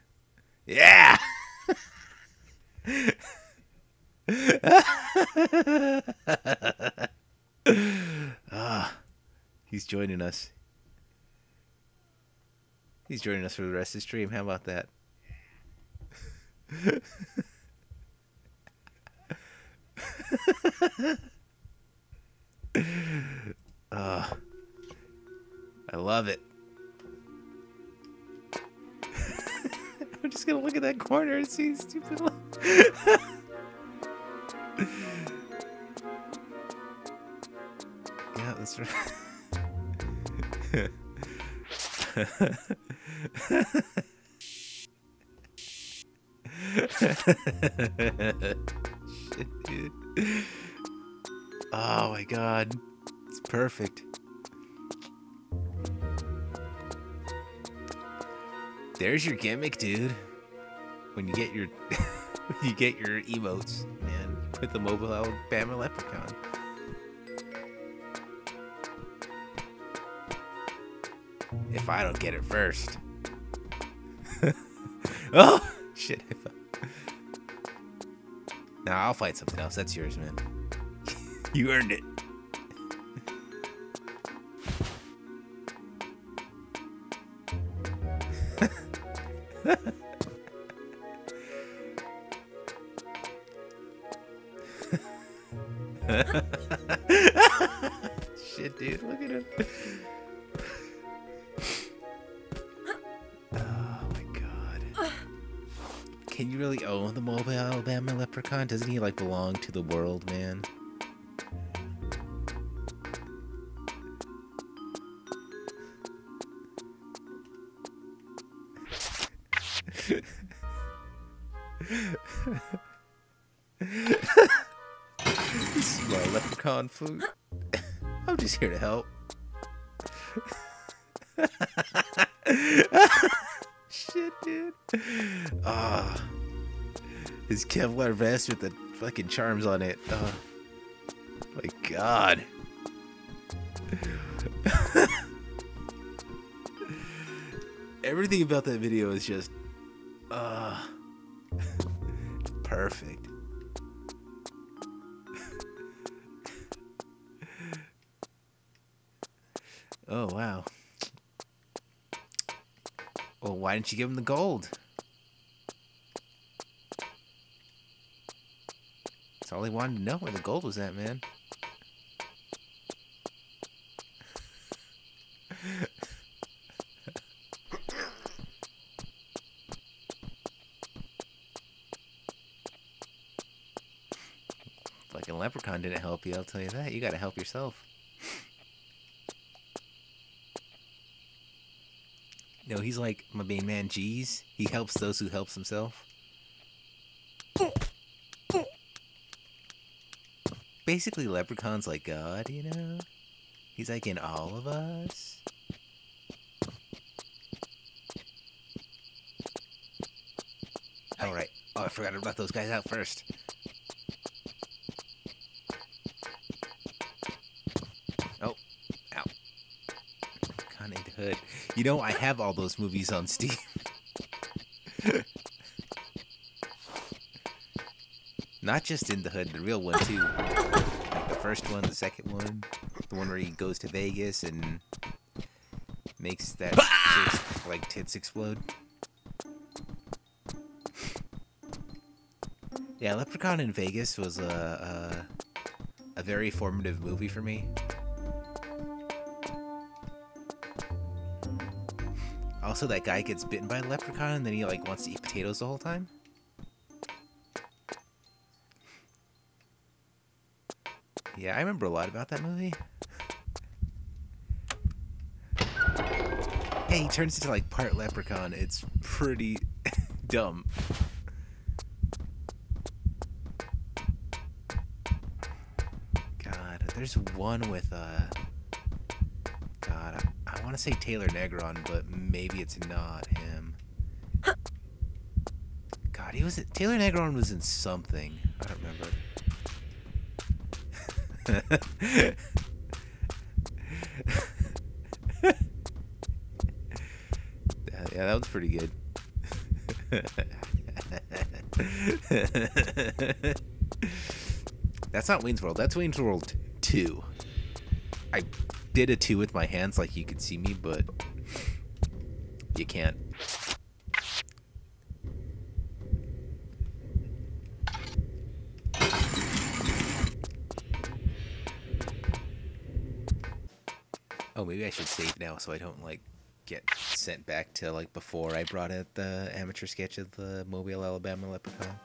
Yeah! ah, he's joining us. He's joining us for the rest of the stream. How about that? Uh, I love it. I'm just gonna look at that corner and see stupid. yeah, that's right. oh my god. It's perfect. There's your gimmick, dude. When you get your you get your emotes and put the mobile bama leprechaun. If I don't get it first. oh! Shit. Now I'll fight something else. That's yours, man. you earned it. To the world, man? this is my leprechaun food. I'm just here to help. Shit, dude. Ah. his Kevlar vest with the fucking charms on it. Oh. My god. Everything about that video is just uh perfect. Oh, wow. Well, why didn't you give him the gold? He wanted to know where the gold was at, man. Fucking leprechaun didn't help you, I'll tell you that. You gotta help yourself. No, he's like my main man G's. He helps those who helps himself. Basically, Leprechaun's like God, you know? He's like in all of us. Alright. Oh, I forgot to let those guys out first. Oh. Ow. Connie the Hood. You know, I have all those movies on Steam. Not just in the hood, the real one too. Like the first one, the second one, the one where he goes to Vegas and makes that like tits explode. Yeah, Leprechaun in Vegas was a, a a very formative movie for me. Also, that guy gets bitten by a leprechaun and then he like wants to eat potatoes the whole time. Yeah, I remember a lot about that movie. Yeah, he turns into like part leprechaun. It's pretty dumb. God, there's one with uh God, I, I want to say Taylor Negron, but maybe it's not him. God, he was it Taylor Negron was in something. I don't remember. Yeah, that was pretty good. That's not Wayne's World. That's Wayne's World 2. I did a 2 with my hands like you could see me, but you can't. Should save now so I don't like get sent back to like before I brought out the amateur sketch of the Mobile, Alabama leprechaun.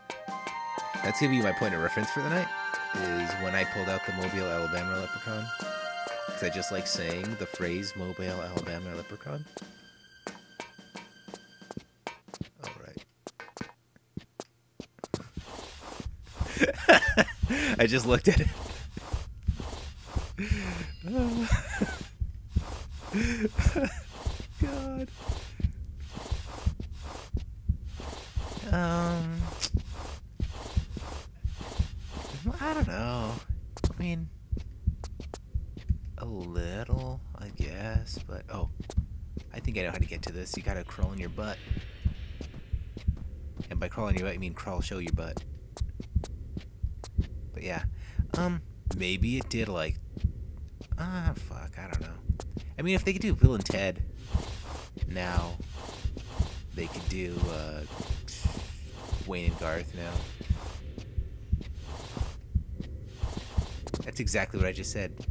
That's gonna be my point of reference for the night. Is when I pulled out the Mobile, Alabama leprechaun. Because I just like saying the phrase Mobile, Alabama leprechaun. Alright. I just looked at it. God. Um, I don't know. I mean, a little, I guess, but oh, I think I know how to get to this. You gotta crawl in your butt. And by crawl in your butt, I mean crawl, show your butt. But yeah, um, maybe it did like, ah, fuck, I don't know. I mean, if they could do Bill and Ted now, they could do uh, Wayne and Garth now. That's exactly what I just said.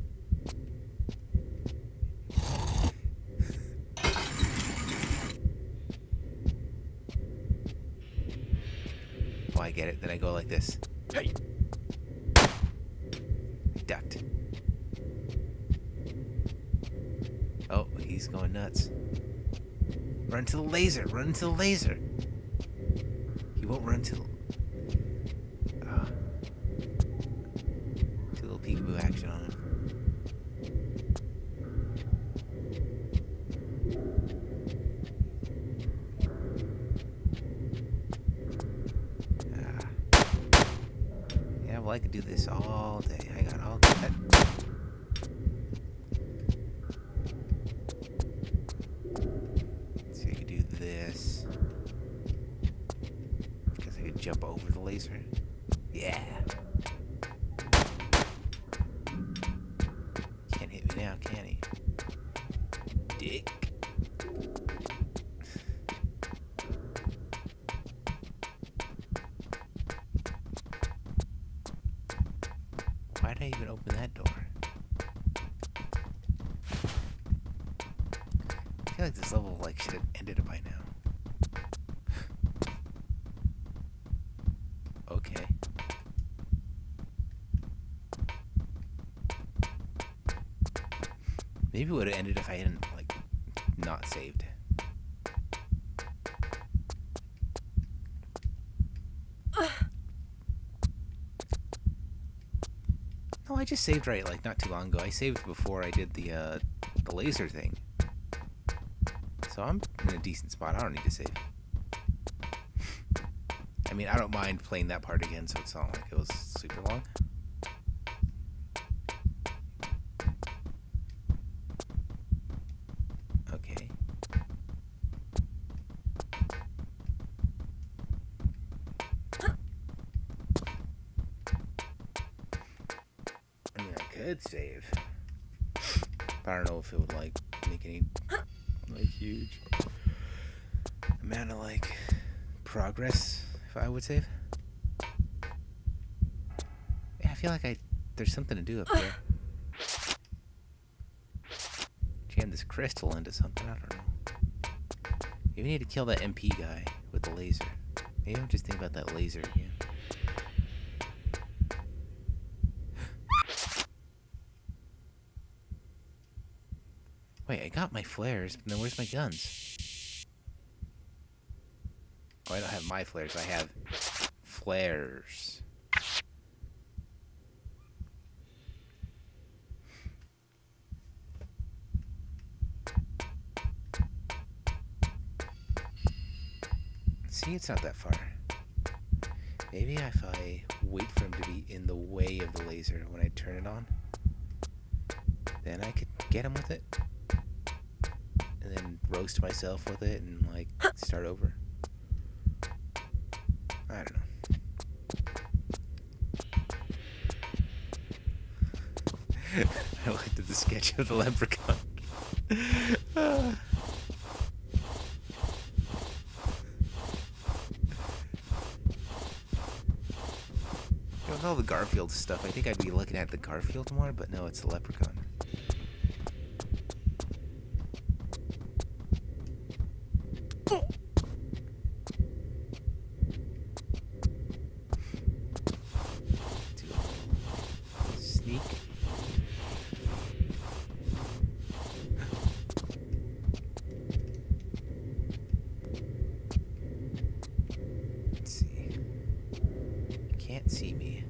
I it. Then I go like this. Hey, Ducked. Oh, he's going nuts. Run to the laser! Run to the laser! I just saved right like not too long ago. I saved before I did the uh the laser thing. So I'm in a decent spot. I don't need to save. I mean, I don't mind playing that part again, so it's not like it was super long. Progress if I would save. Yeah, I feel like I there's something to do up here. Jam this crystal into something, I don't know. Maybe we need to kill that MP guy with the laser. Maybe I'm just thinking about that laser again. Wait, I got my flares, but then where's my guns? I don't have my flares. I have flares. See, it's not that far. Maybe if I wait for him to be in the way of the laser when I turn it on, then I could get him with it. And then roast myself with it and, like, start over. I don't know. I looked at the sketch of the leprechaun. Know, with all the Garfield stuff, I think I'd be looking at the Garfield more, but no, it's the leprechaun. Do a little Sneak. Let's see. Can't see me.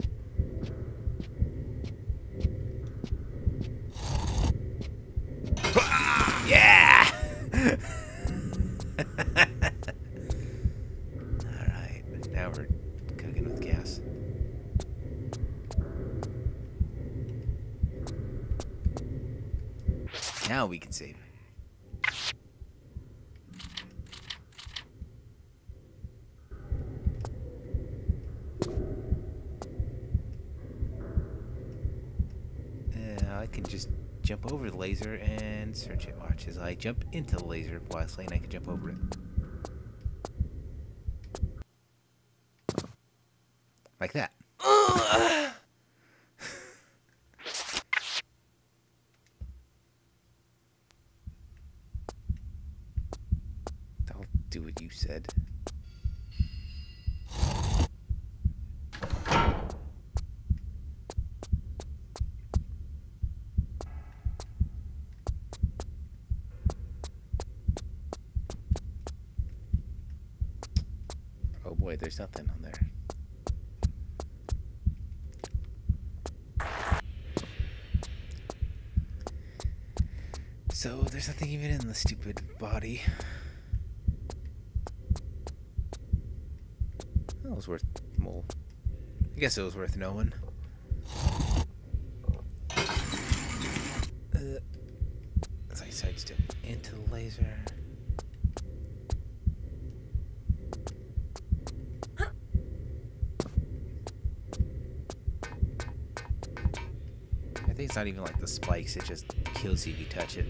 Now we can save. Uh, I can just jump over the laser and search it. Watch as I jump into the laser while Slane I can jump over it. Like that. I'll do what you said. Oh boy, there's nothing on there. So there's nothing even in the stupid body. That was worth well, I guess it was worth knowing. Uh, as I sidestep into the laser. I think it's not even like the spikes, it just kills you if you touch it.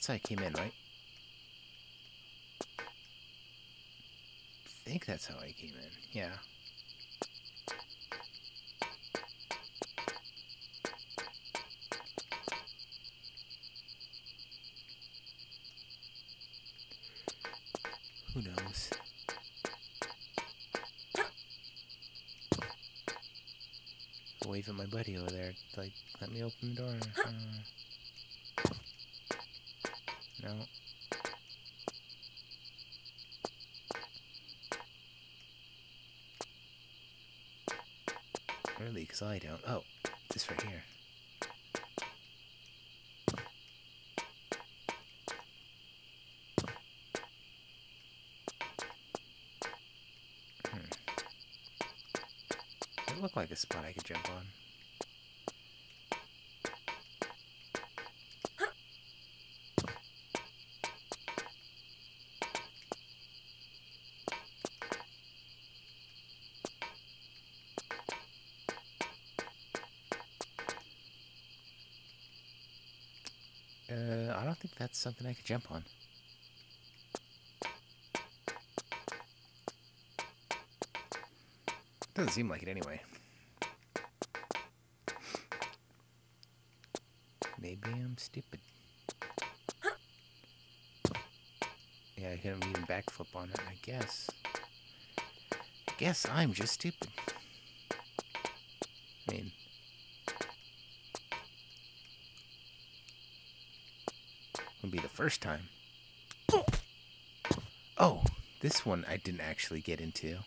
That's how I came in, right? I think that's how I came in. Yeah. Who knows? Wave at my buddy over there. Like, let me open the door. Uh, no. Really, because I don't. Oh, this right here. Hmm. It looked like a spot I could jump on. Uh, I don't think that's something I could jump on. Doesn't seem like it anyway. Maybe I'm stupid. Yeah, I couldn't even backflip on it, I guess. I guess I'm just stupid. I mean, would be the first time. Oh, this one I didn't actually get into.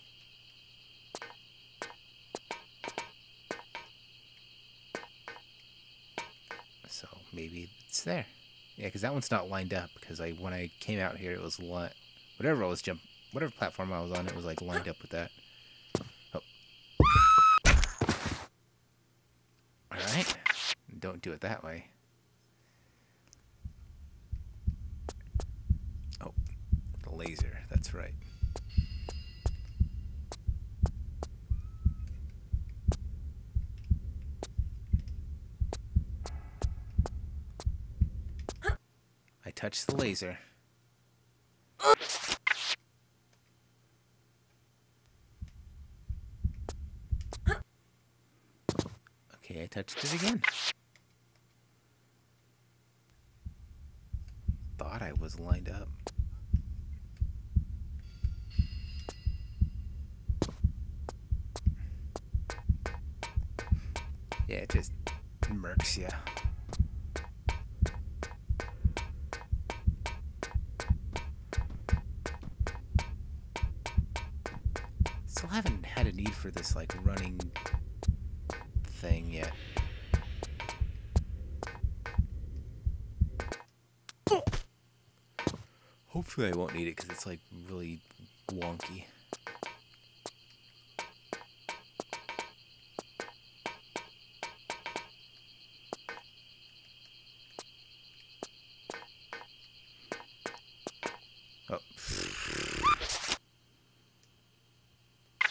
So maybe it's there. Yeah, because that one's not lined up. Because I when I came out here, it was li- whatever I was jump, whatever platform I was on, it was like lined up with that. Oh. All right. Don't do it that way. Oh, the laser. That's right. Laser. Okay, I touched it again. Thought I was lined up. I won't need it because it's like really wonky. Oh. I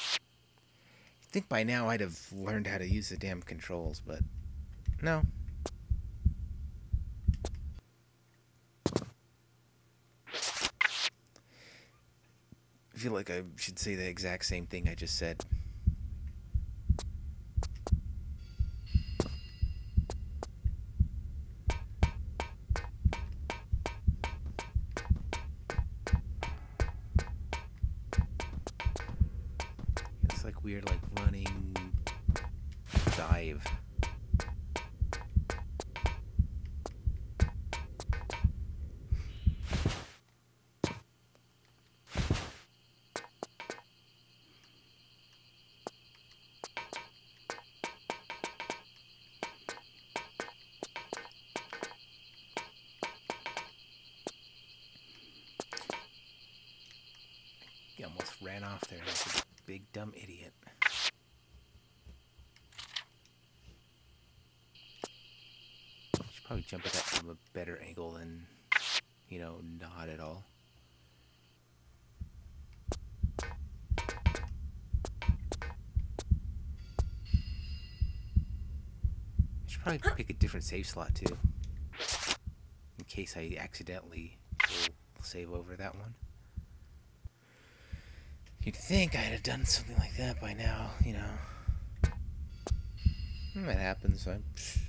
think by now I'd have learned how to use the damn controls, but no. Feel like I should say the exact same thing I just said. Probably pick a different save slot too, in case I accidentally save over that one. You'd think I'd have done something like that by now, you know. Hmm, That happens. I'm,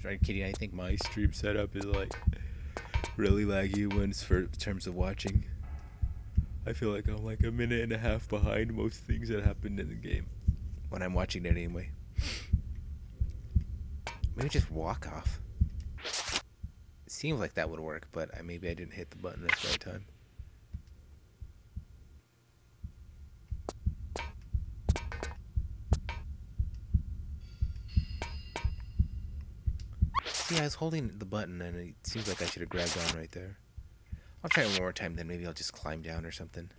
I'm kidding. I think my stream setup is like really laggy when it's for terms of watching. I feel like I'm like a minute and a half behind most things that happen in the game when I'm watching it anyway. Maybe just walk off. It seems like that would work, but I, maybe I didn't hit the button at the right time. See, I was holding the button and it seems like I should have grabbed on right there. I'll try it one more time, then maybe I'll just climb down or something.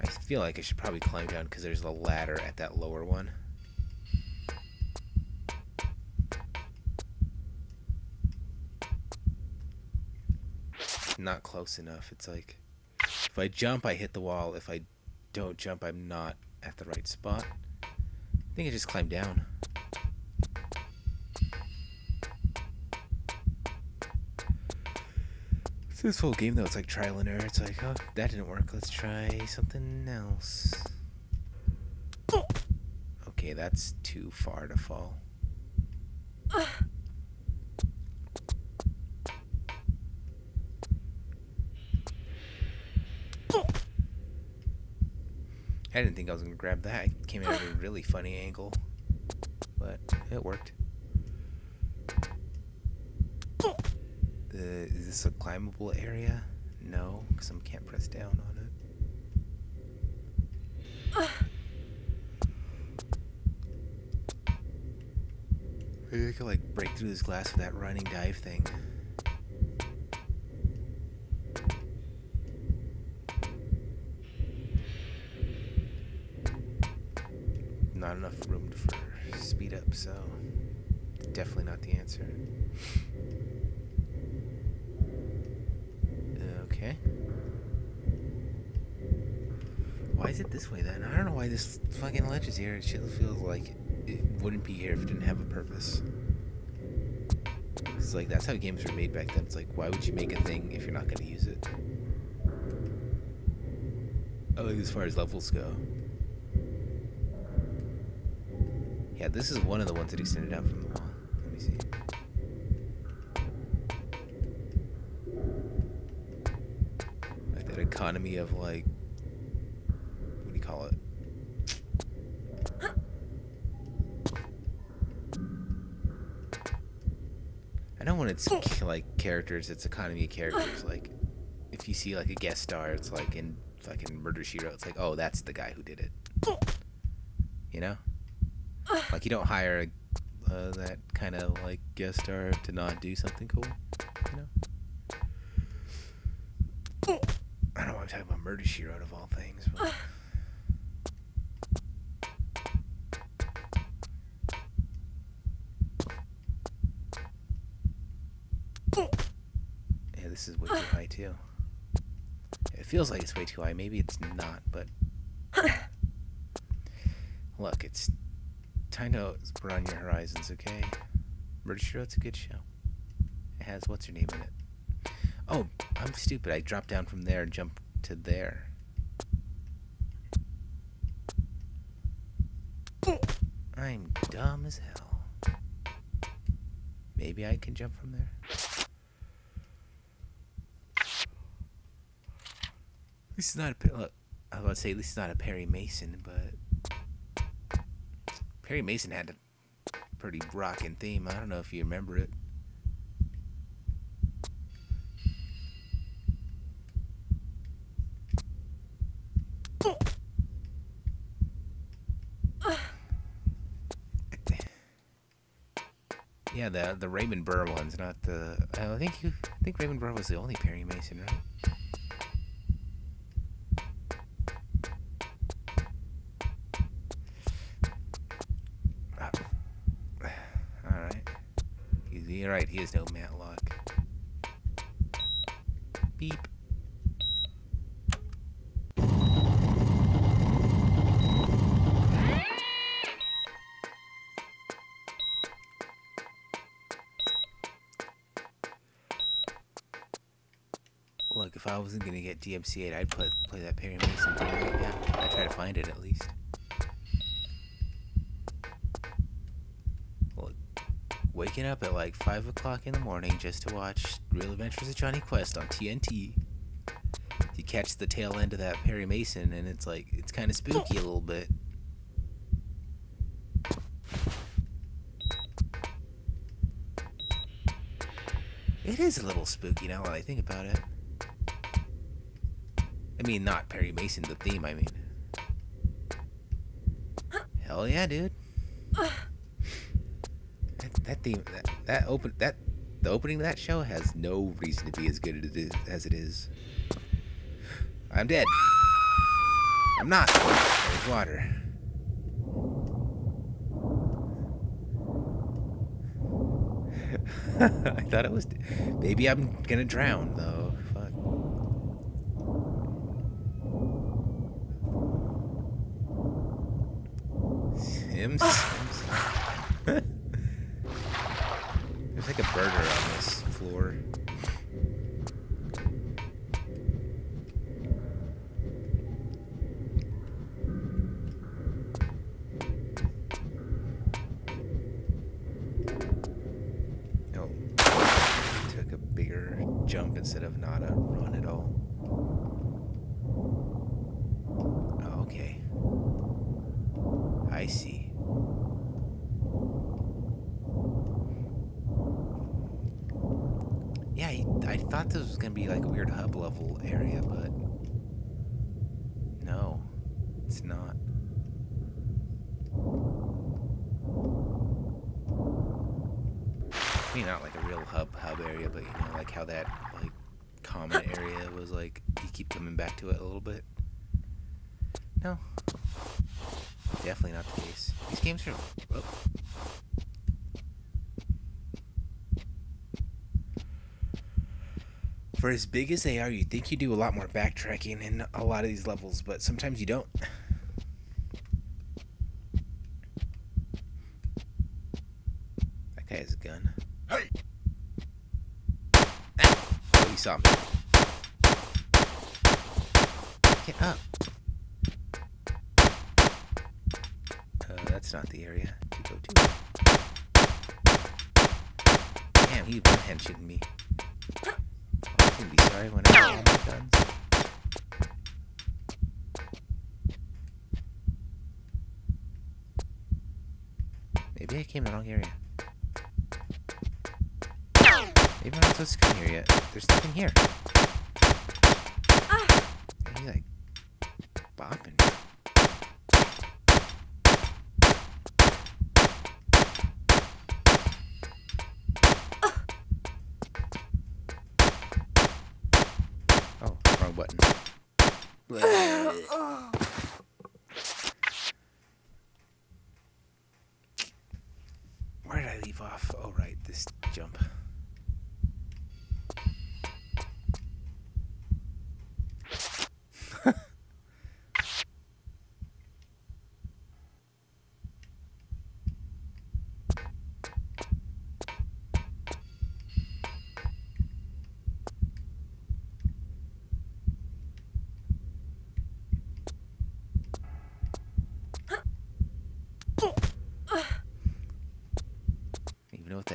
I feel like I should probably climb down because there's a ladder at that lower one. Not close enough. It's like if I jump, I hit the wall. If I don't jump, I'm not at the right spot. I think I just climbed down. It's this whole game though, it's like trial and error. It's like, oh, that didn't work. Let's try something else. Oh! Okay, that's too far to fall. I didn't think I was gonna grab that. It came in at a really funny angle, but it worked. Uh, is this a climbable area? No, because I can't press down on it. Maybe I could like break through this glass with that running dive thing. Not enough room for speed up, so definitely not the answer. Okay. Why is it this way then? I don't know why this fucking ledge is here. It feels like it wouldn't be here if it didn't have a purpose. It's like that's how games were made back then. It's like why would you make a thing if you're not gonna use it? Oh, like as far as levels go. Yeah, this is one of the ones that extended out from the wall. Let me see. Like that economy of like, what do you call it? I know when it's like characters, it's economy of characters. Like, if you see like a guest star, it's like in fucking Murder She Wrote. It's like, oh, that's the guy who did it. You know, like you don't hire a, uh, that kind of like guest star to not do something cool. You know. I don't know. I'm talking about Murder She Wrote of all things. But... this is way too high too. It feels like it's way too high. Maybe it's not, but look, it's time to broaden your horizons. Okay, Murder She Wrote's a good show. It has what's her name in it. Oh, I'm stupid. I dropped down from there and jumped to there. I'm dumb as hell. Maybe I can jump from there. Least it's not a. Look, I was about to say at least it's not a Perry Mason, but Perry Mason had a pretty rocking theme. I don't know if you remember it. Yeah, the the Raymond Burr ones, not the. I think you I think Raymond Burr was the only Perry Mason, right? You're right. He is no Matlock. Beep. Look, if I wasn't gonna get DMCA'd, I'd put play that Perry Mason thing right now. I'd try to find it at least. Waking up at like 5 o'clock in the morning just to watch Real Adventures of Jonny Quest on TNT. You catch the tail end of that Perry Mason, and it's like, it's kind of spooky a little bit. It is a little spooky now that I think about it. I mean, not Perry Mason, the theme, I mean. Hell yeah, dude. That, theme, that, that open, that, the opening of that show has no reason to be as good as it is. As it is. I'm dead. I'm not. There's water. I thought it was. Maybe I'm gonna drown though. Fuck. Sims. Sims. There's like a burger on this floor. Oh, took a bigger jump instead of not a run at all. Oh, okay. I see. Yeah, I, I thought this was gonna be like a weird hub level area, but no, it's not. I mean, not like a real hub hub area, but you know, like how that like common area was like. You keep coming back to it a little bit. No, definitely not the case. These games are. Oh. For as big as they are, you think you do a lot more backtracking in a lot of these levels, but sometimes you don't. That guy has a gun. Hey, saw me. Get up. Uh, that's not the area to go to. Damn, he one hand shooting me. Oh, I'm gonna be sorry when I have all my guns. Maybe I came in the wrong area. Maybe I'm not supposed to come here yet. There's nothing here.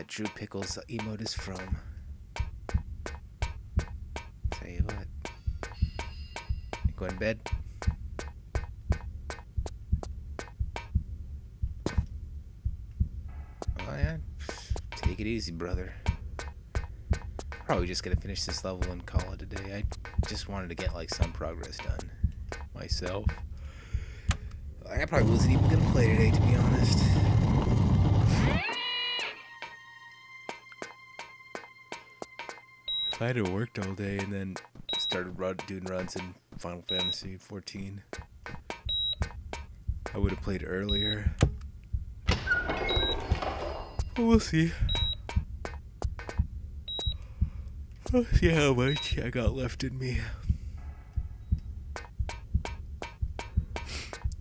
That Drew Pickles emote is from. Tell you what. Going to bed? Oh yeah. Take it easy, brother. Probably just gonna finish this level and call it a day. I just wanted to get like some progress done myself. I probably wasn't even gonna play today, to be honest. I had worked all day and then started run, doing runs in Final Fantasy 14, I would have played earlier. But we'll see. We'll see how much I got left in me.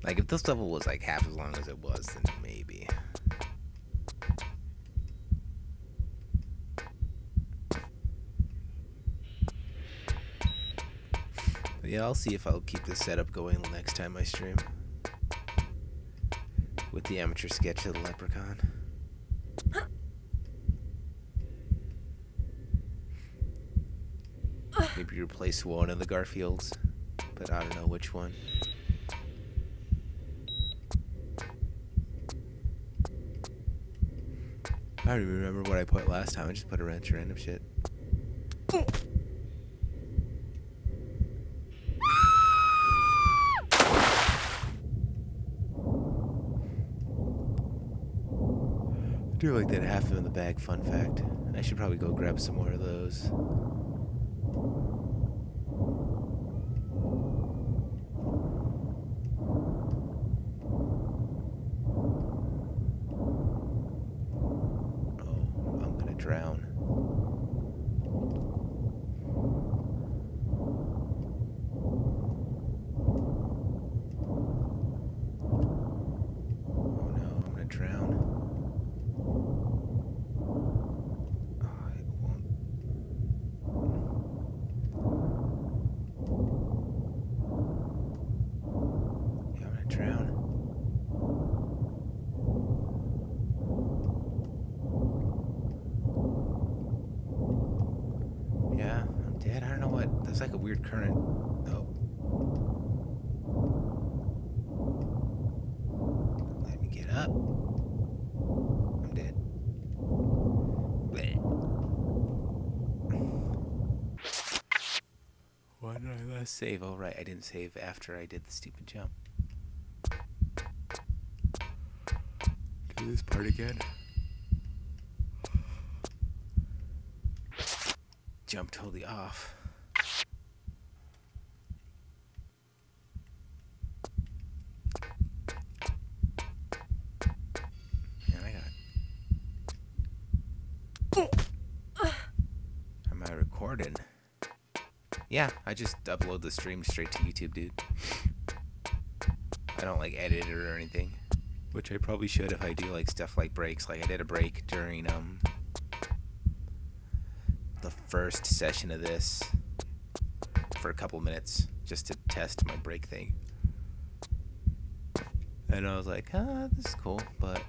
Like, if this level was like half as long as it was, then maybe. But yeah, I'll see if I'll keep this setup going next time I stream. With the amateur sketch of the leprechaun. Maybe replace one of the Garfields, but I don't know which one. I don't even remember what I put last time. I just put a wrench or random shit. Do like that half in the bag fun fact. I should probably go grab some more of those. Oh, I'm gonna drown. Oh no, I'm gonna drown. Oh, it won't. Yeah, I'm gonna drown. Yeah, I'm dead. I don't know what. That's like a weird current. Oh. Let me get up. I'm dead. Bleh. Why did I last save? Oh, right. I didn't save after I did the stupid jump. Do this part again. Jump totally off. Yeah, I just upload the stream straight to YouTube, dude. I don't like edit it or anything, which I probably should if I do like stuff like breaks. Like I did a break during um the first session of this for a couple minutes just to test my break thing. And I was like, ah, this is cool, but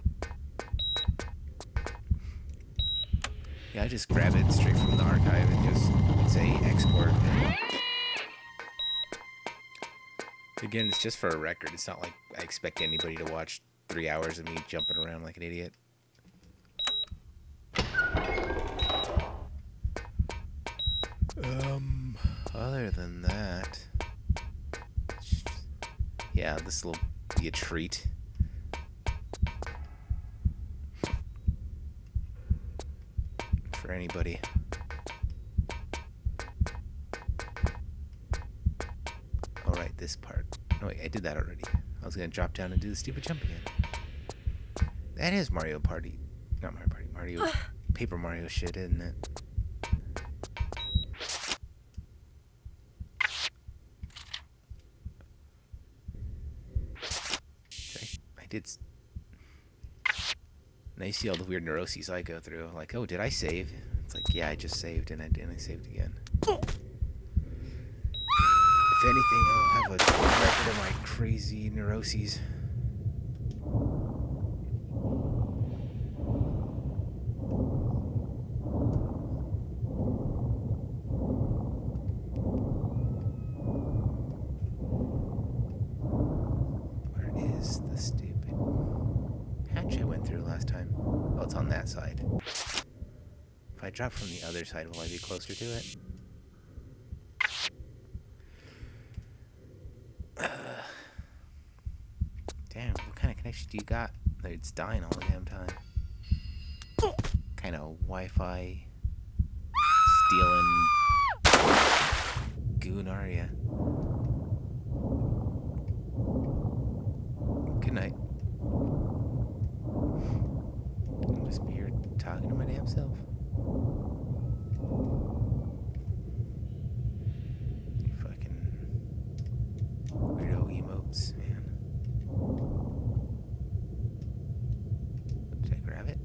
yeah, I just grab it straight from the archive and just say export. Again, it's just for a record. It's not like I expect anybody to watch three hours of me jumping around like an idiot. Um, other than that, yeah, this will be a treat. For anybody. Alright, this part. No, wait, I did that already. I was gonna drop down and do the stupid jump again. That is Mario Party. Not Mario Party, Mario. Paper Mario shit, isn't it? I did. And I see all the weird neuroses I go through. Like, oh, did I save? It's like, yeah, I just saved and I, and I saved again. If anything, I'll have a record of my crazy neuroses. Where is the stupid hatch I went through last time? Oh, it's on that side. If I drop from the other side, will I be closer to it? Damn, what kind of connection do you got it's dying all the damn time? Kind of Wi-Fi stealing goon are ya? Good night. I'll just be here talking to my damn self. You fucking weirdo emotes, man. Did I grab it?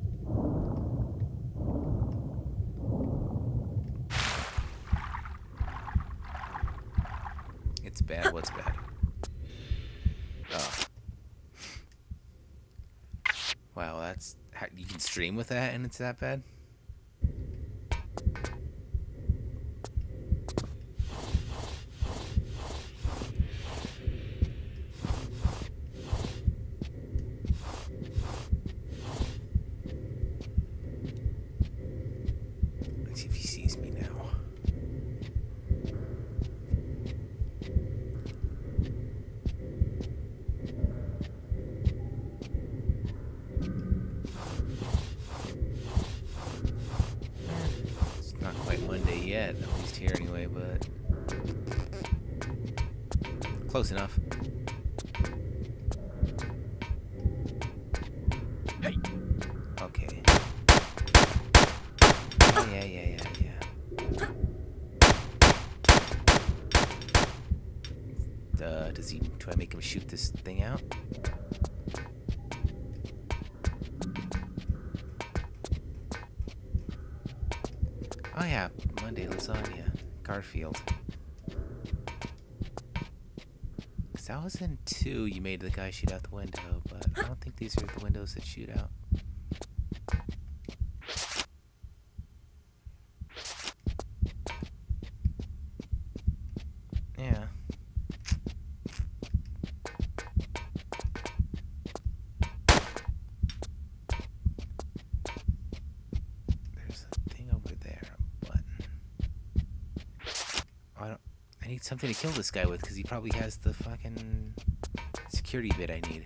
It's bad. What's bad? Oh. Wow, that's stream with that and it's that bad. Oh yeah, Monday lasagna, Garfield. Cause that was in two. You made the guy shoot out the window, but I don't think these are the windows that shoot out. Something to kill this guy with because he probably has the fucking security bit I need.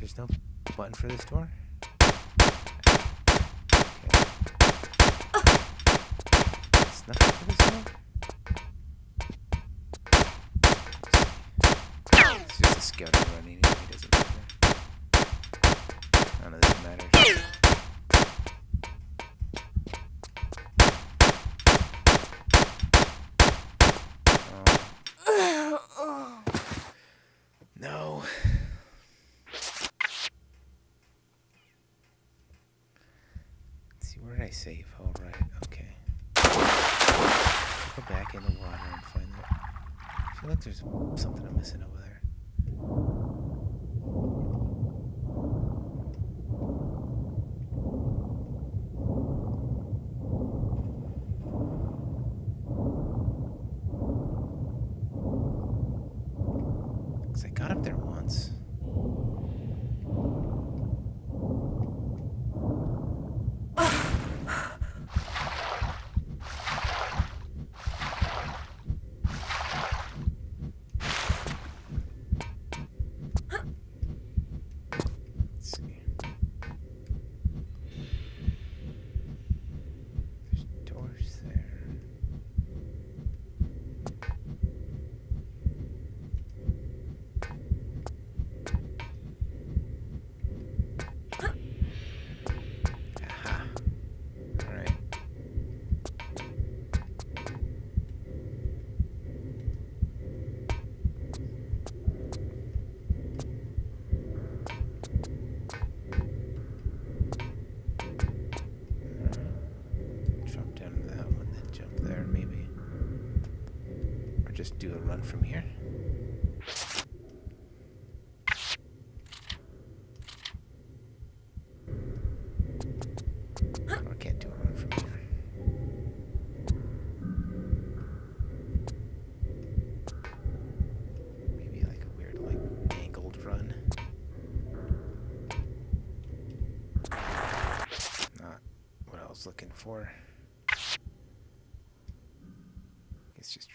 There's no button for this door?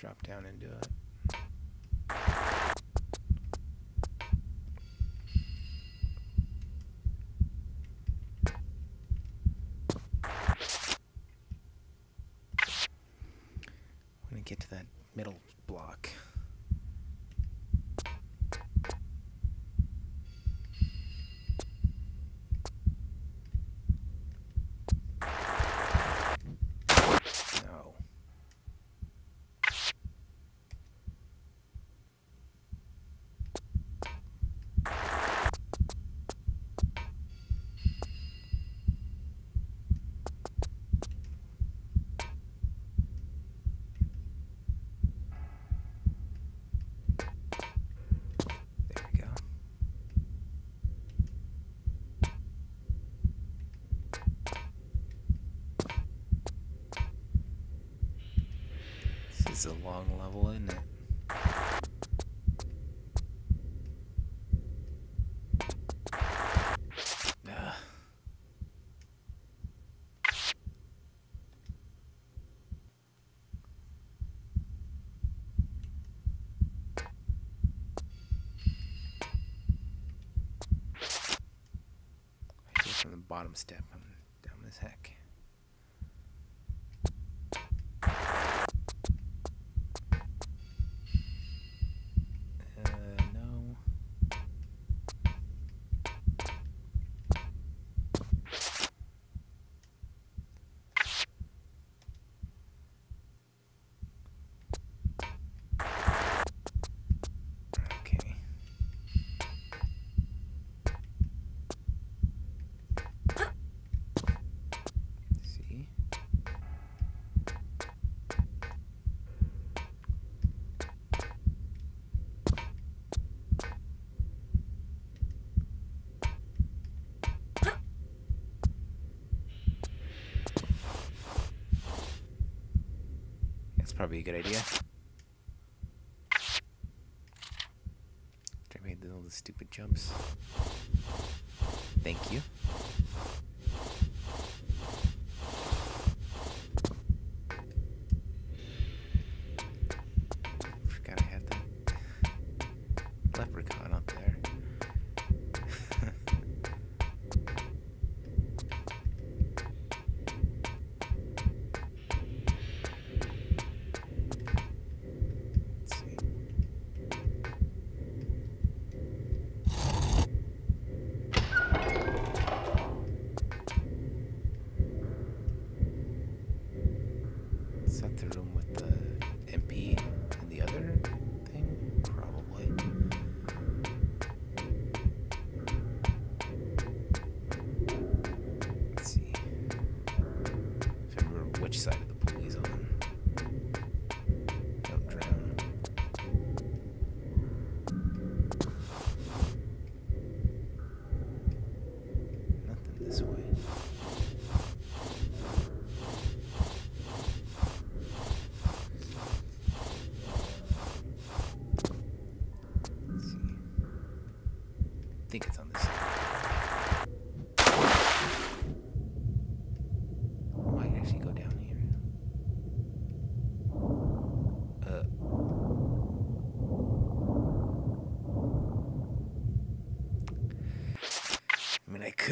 drop down and do it. is a long level, isn't it? bottom step. probably a good idea.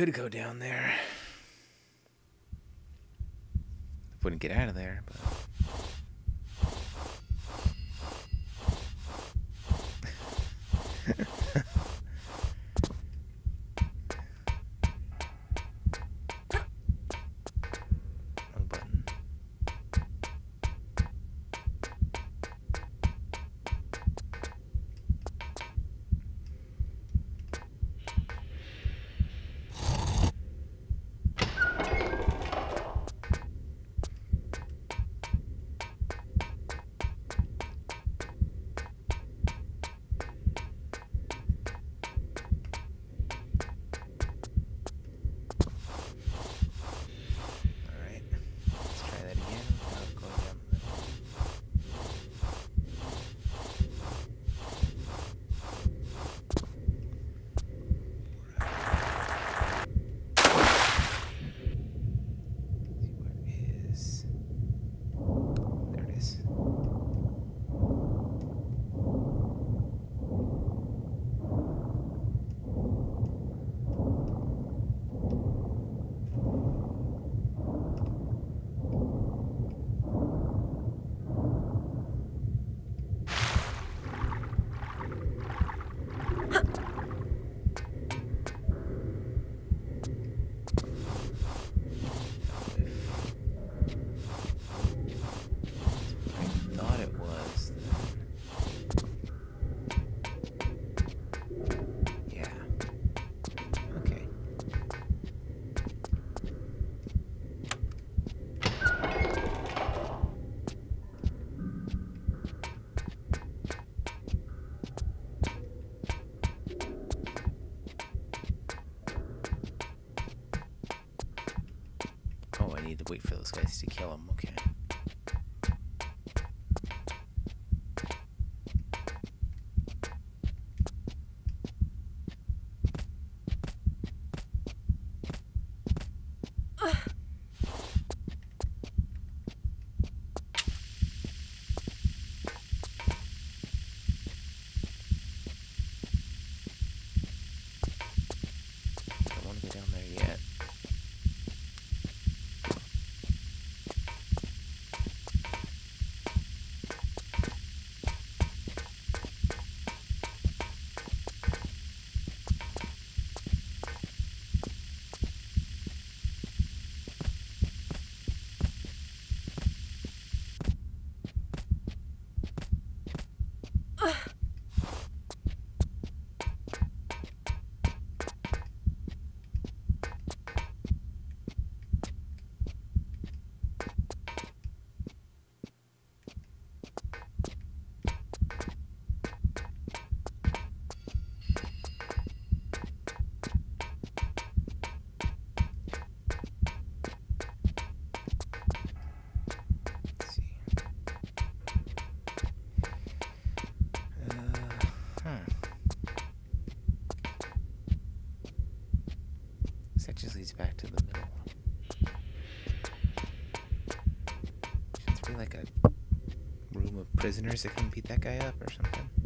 could go down there. Wouldn't get out of there. kill him. prisoners that can beat that guy up or something.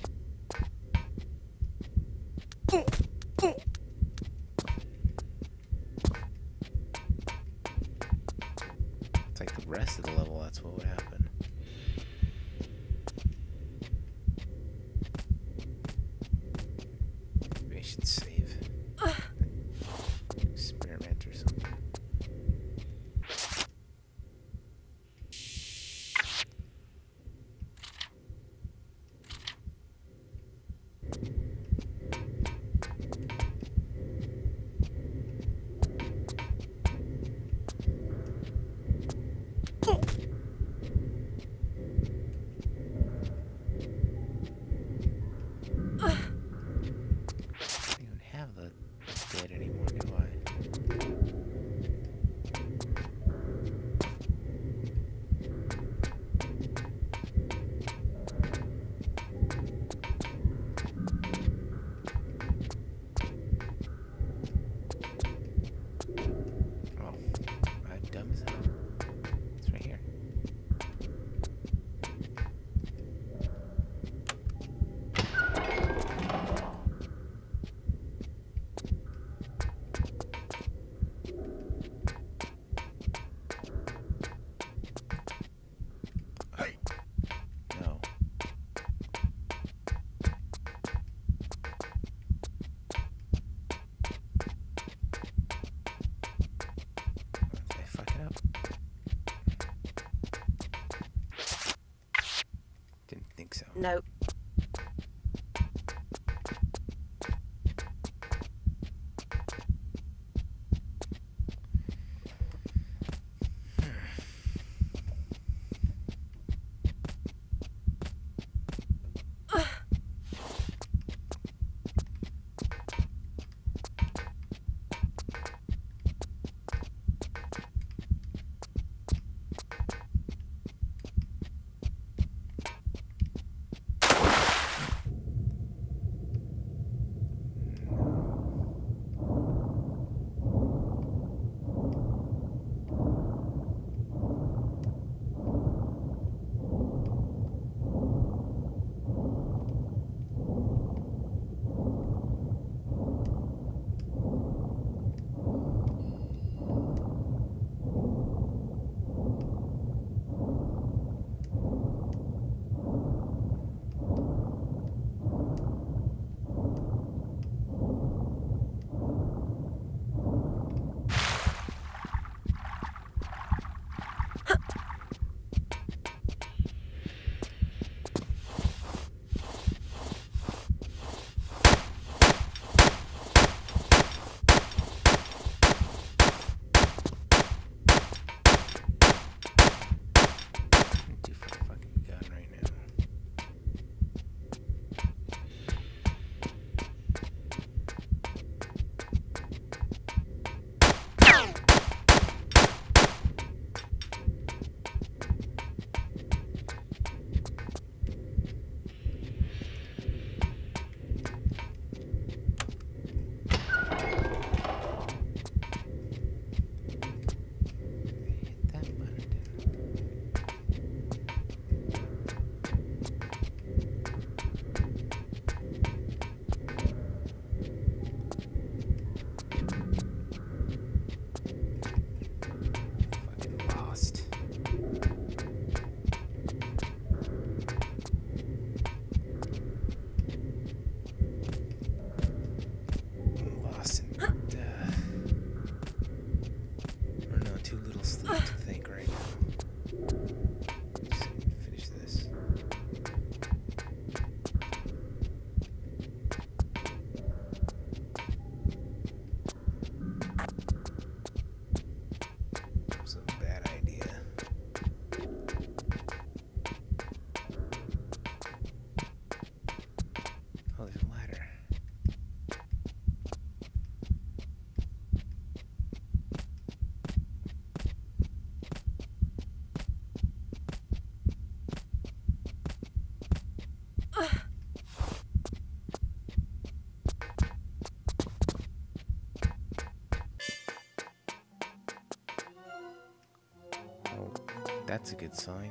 That's a good sign.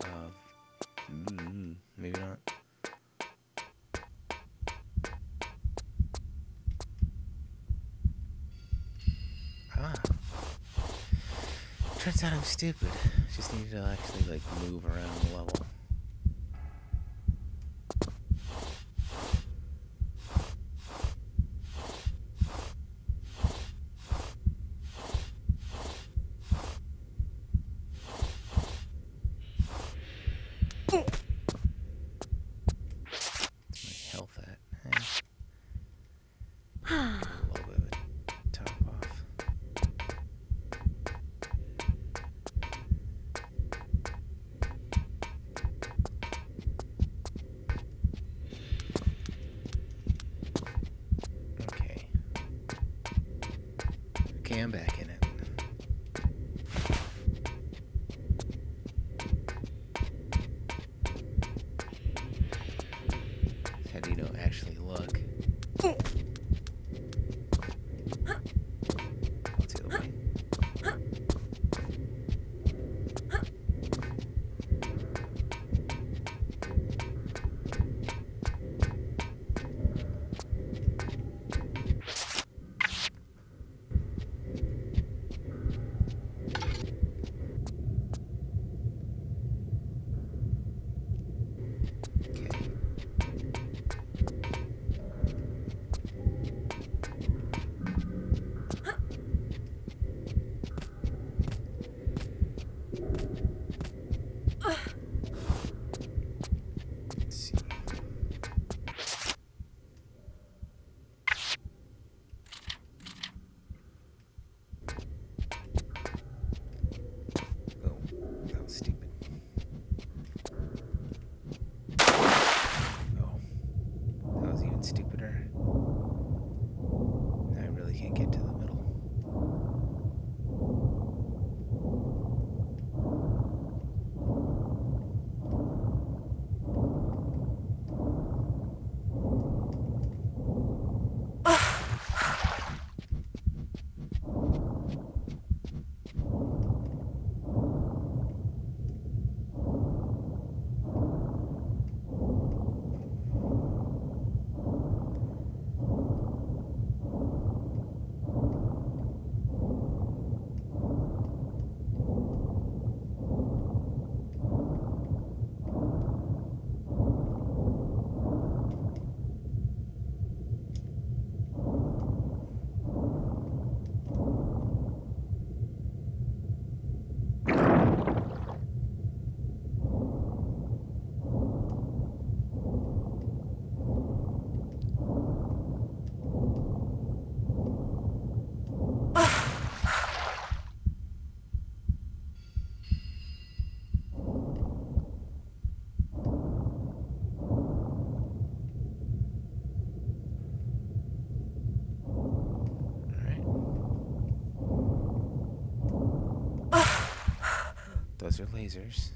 Uh, mm-hmm, maybe not. Ah. Turns out I'm stupid. Just needed to actually, like, move around the level. are lasers.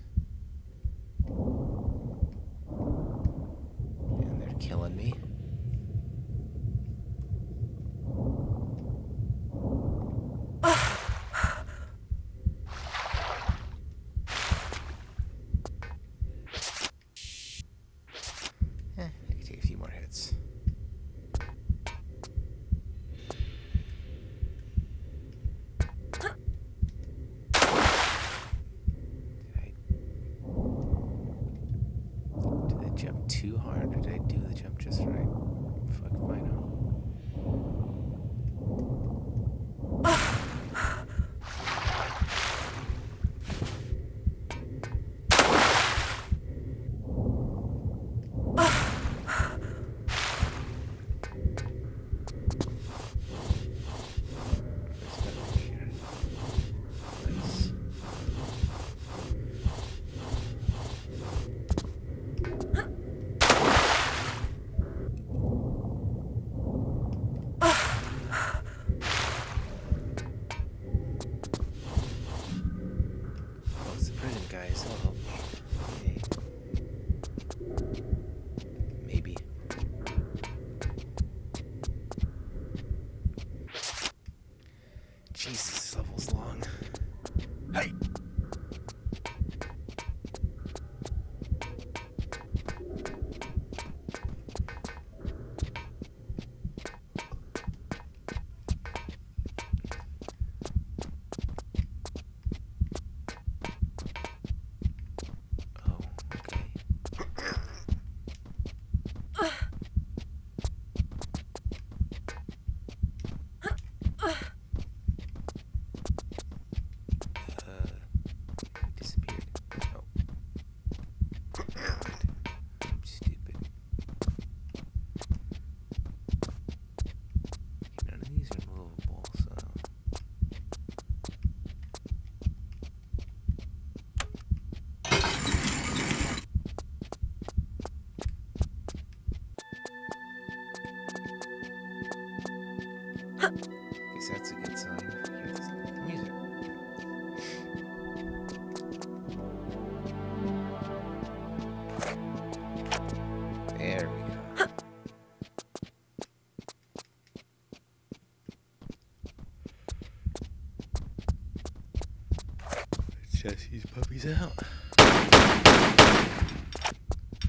Chase these puppies out.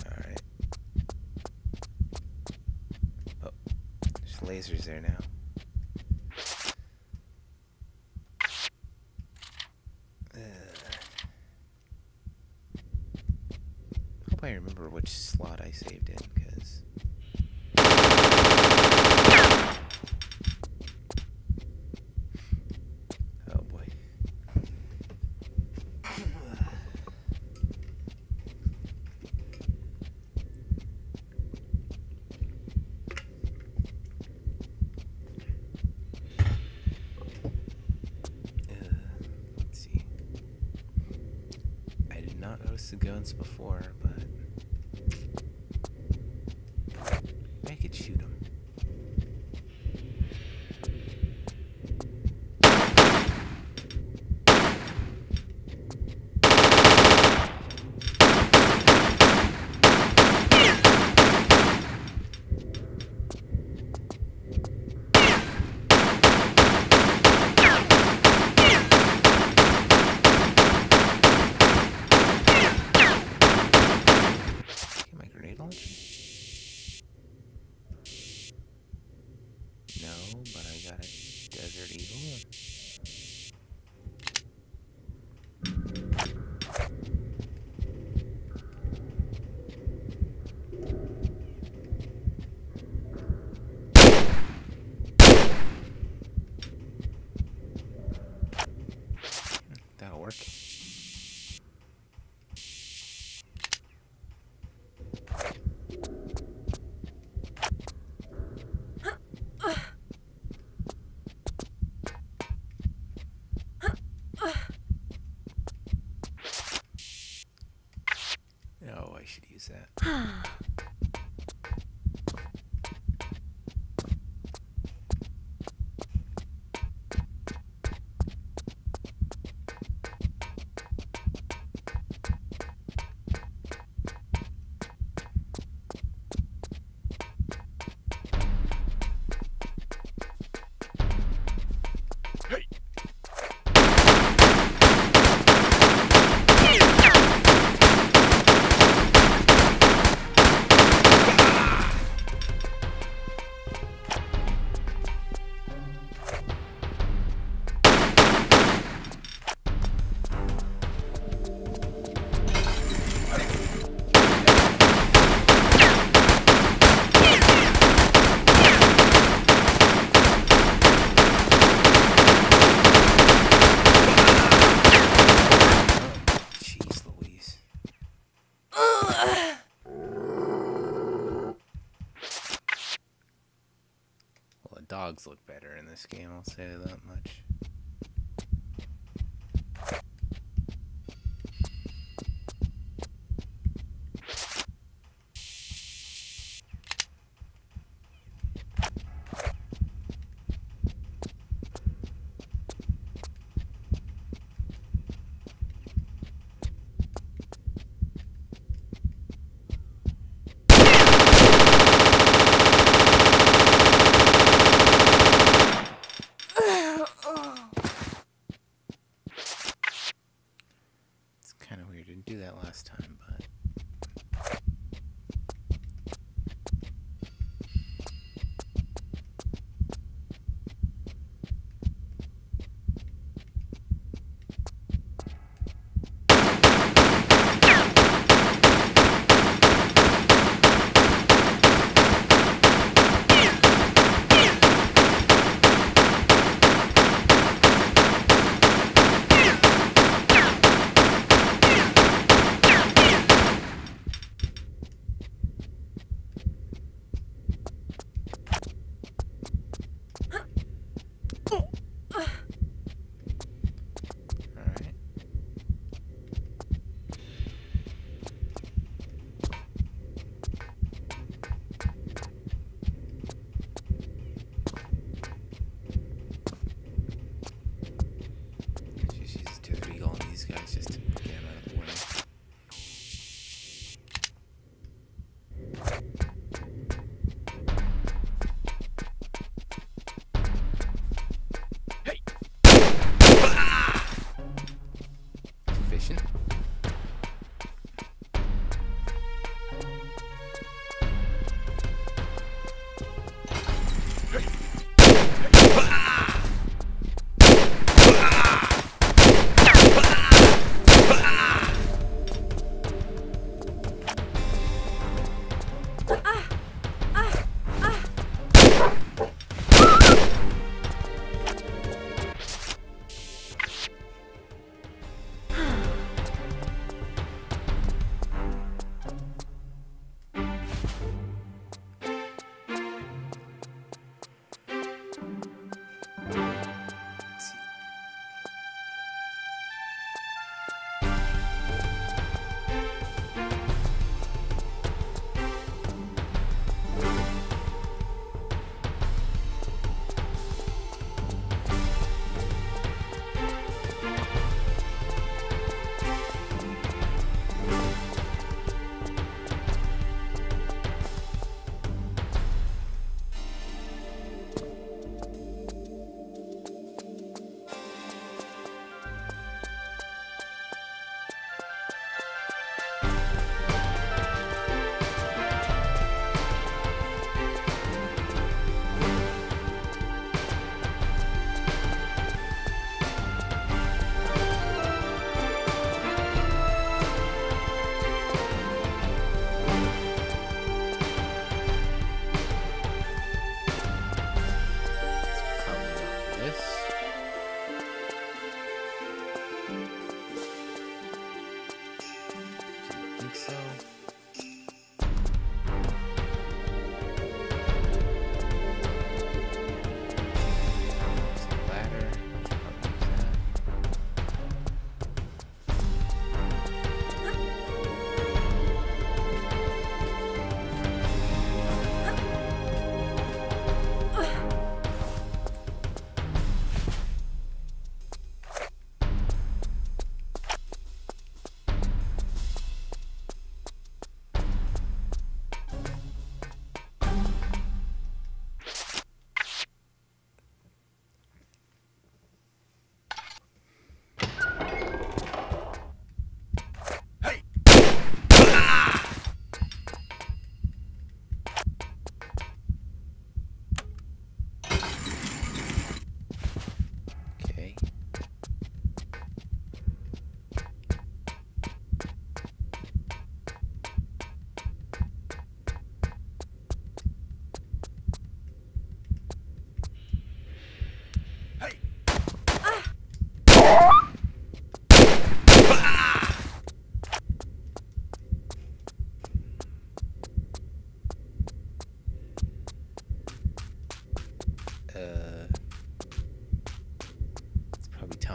Alright. Oh, there's lasers there now. Ugh. Hope I remember which slot I saved in. once before, should use that.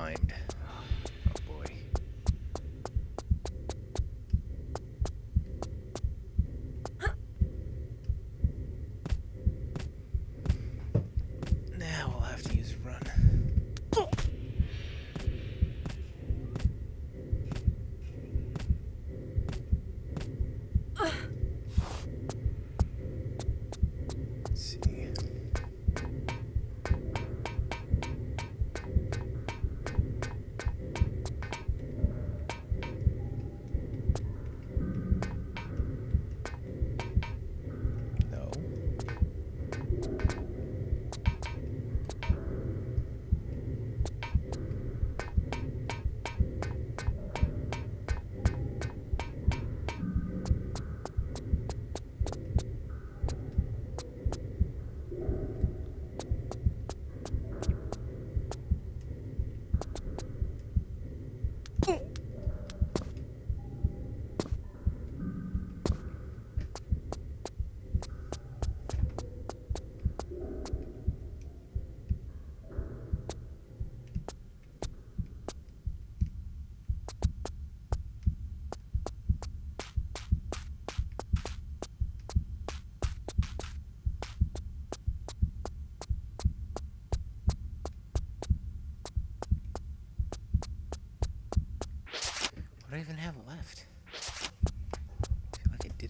timed.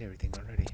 Everything already.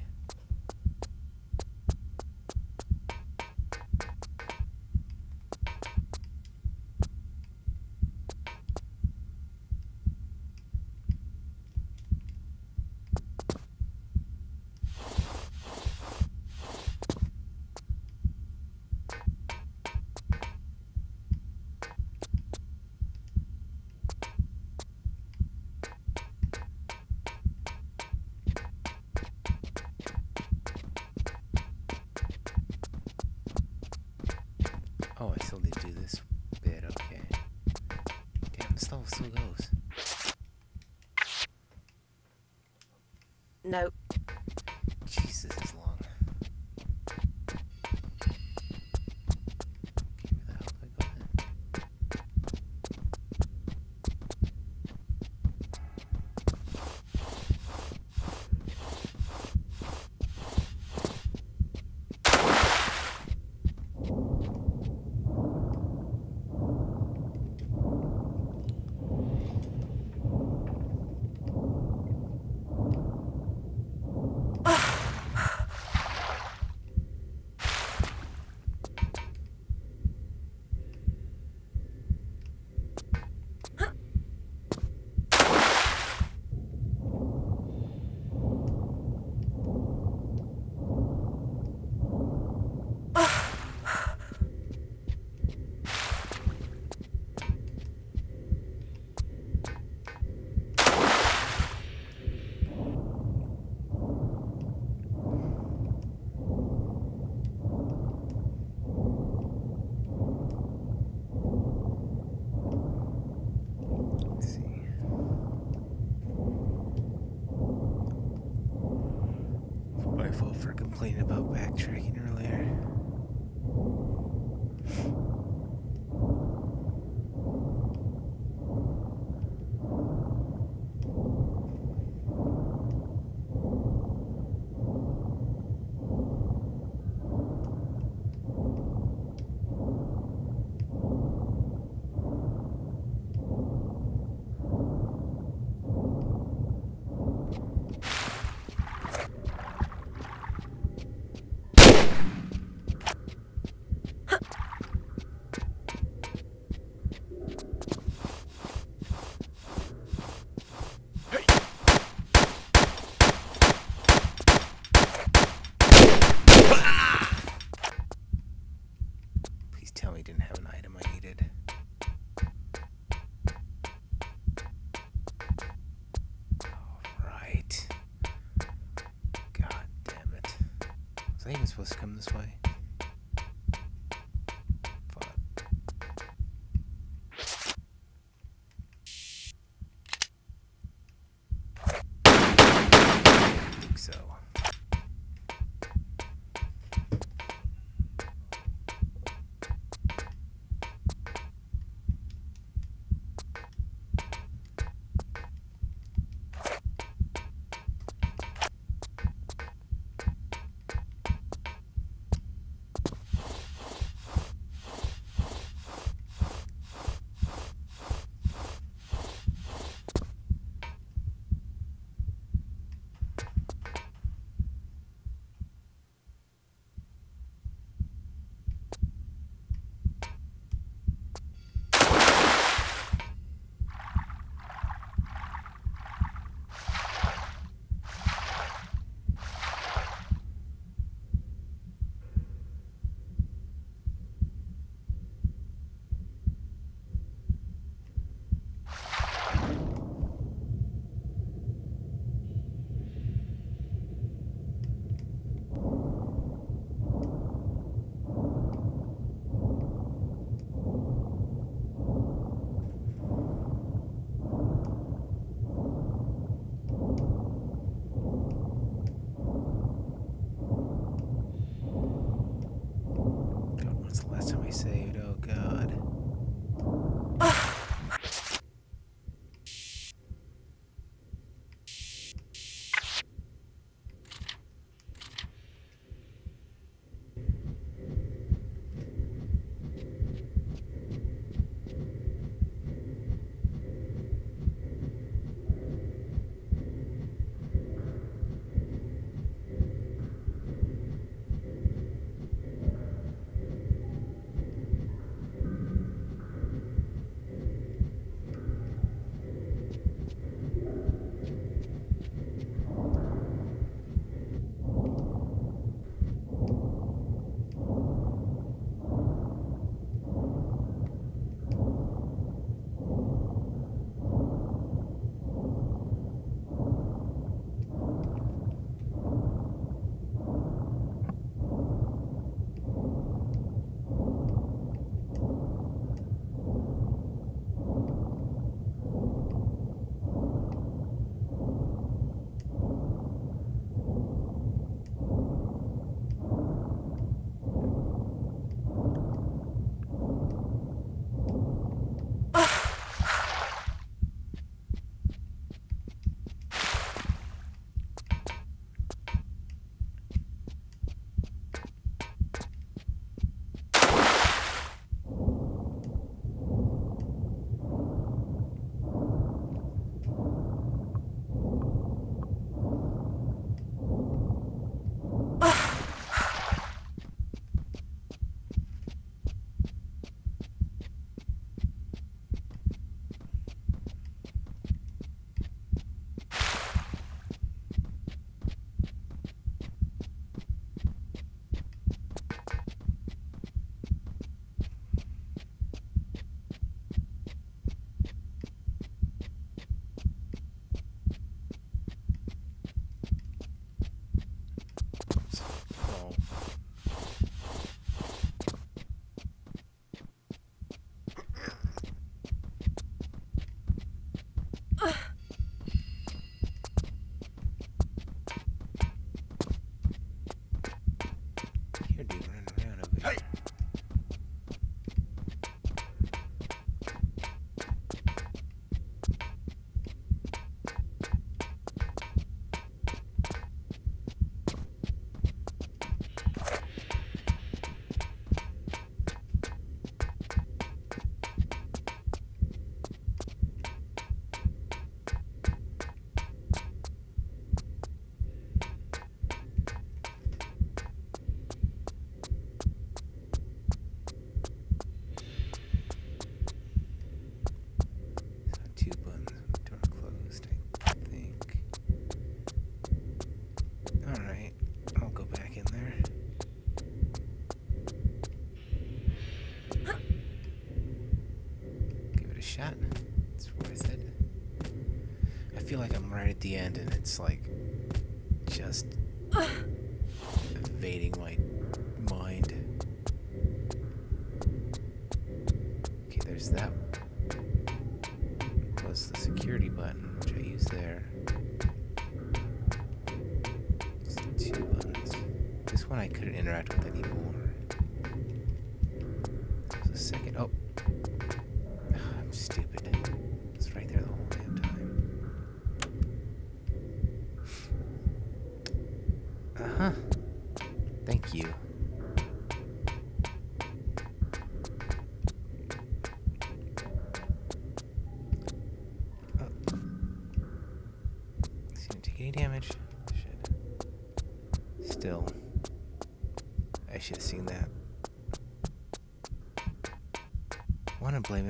at the end, and it's like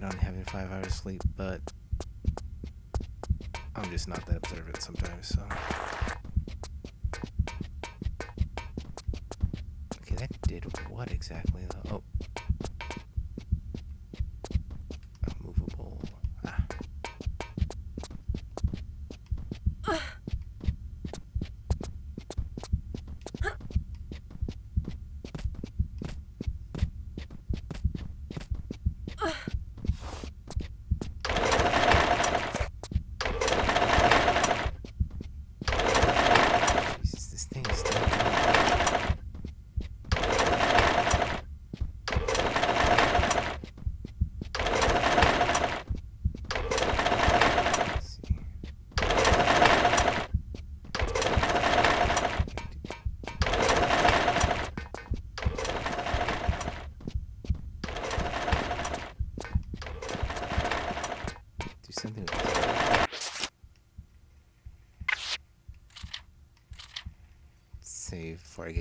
on having five hours sleep, but I'm just not that observant sometimes, so. Okay, that did what exactly, though?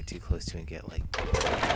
too close to and get like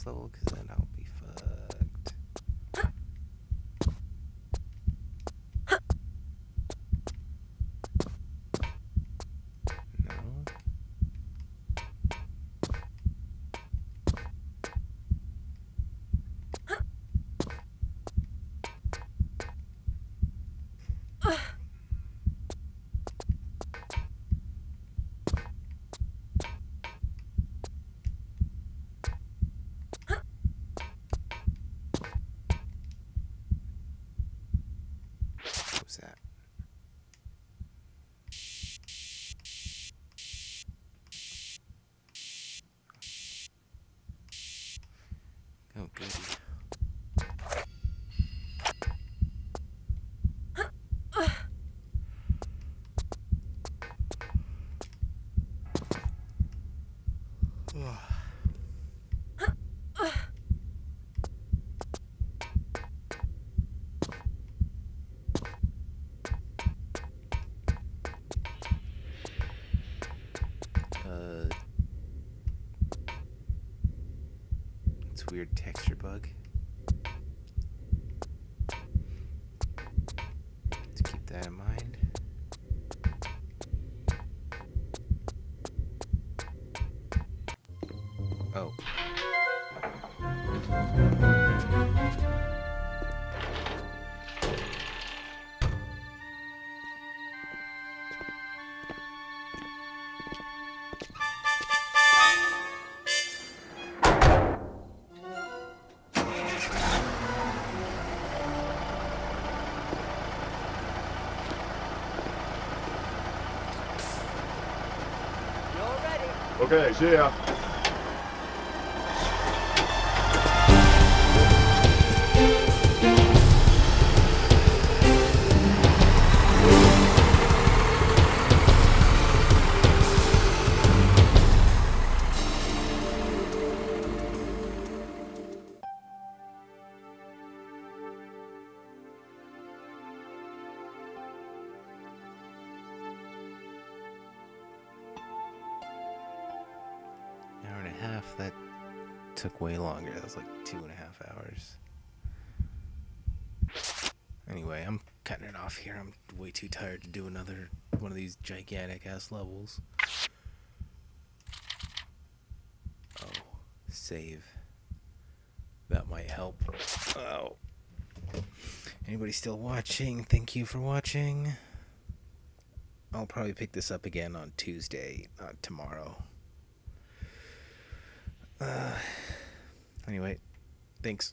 this level, because then I'll be fucked. No. What was that? Oh, goody. Weird texture bug. Okay, see ya. Too tired to do another one of these gigantic ass levels. Oh, save. That might help. Oh. Anybody still watching? Thank you for watching. I'll probably pick this up again on Tuesday, not tomorrow. Uh, anyway, thanks.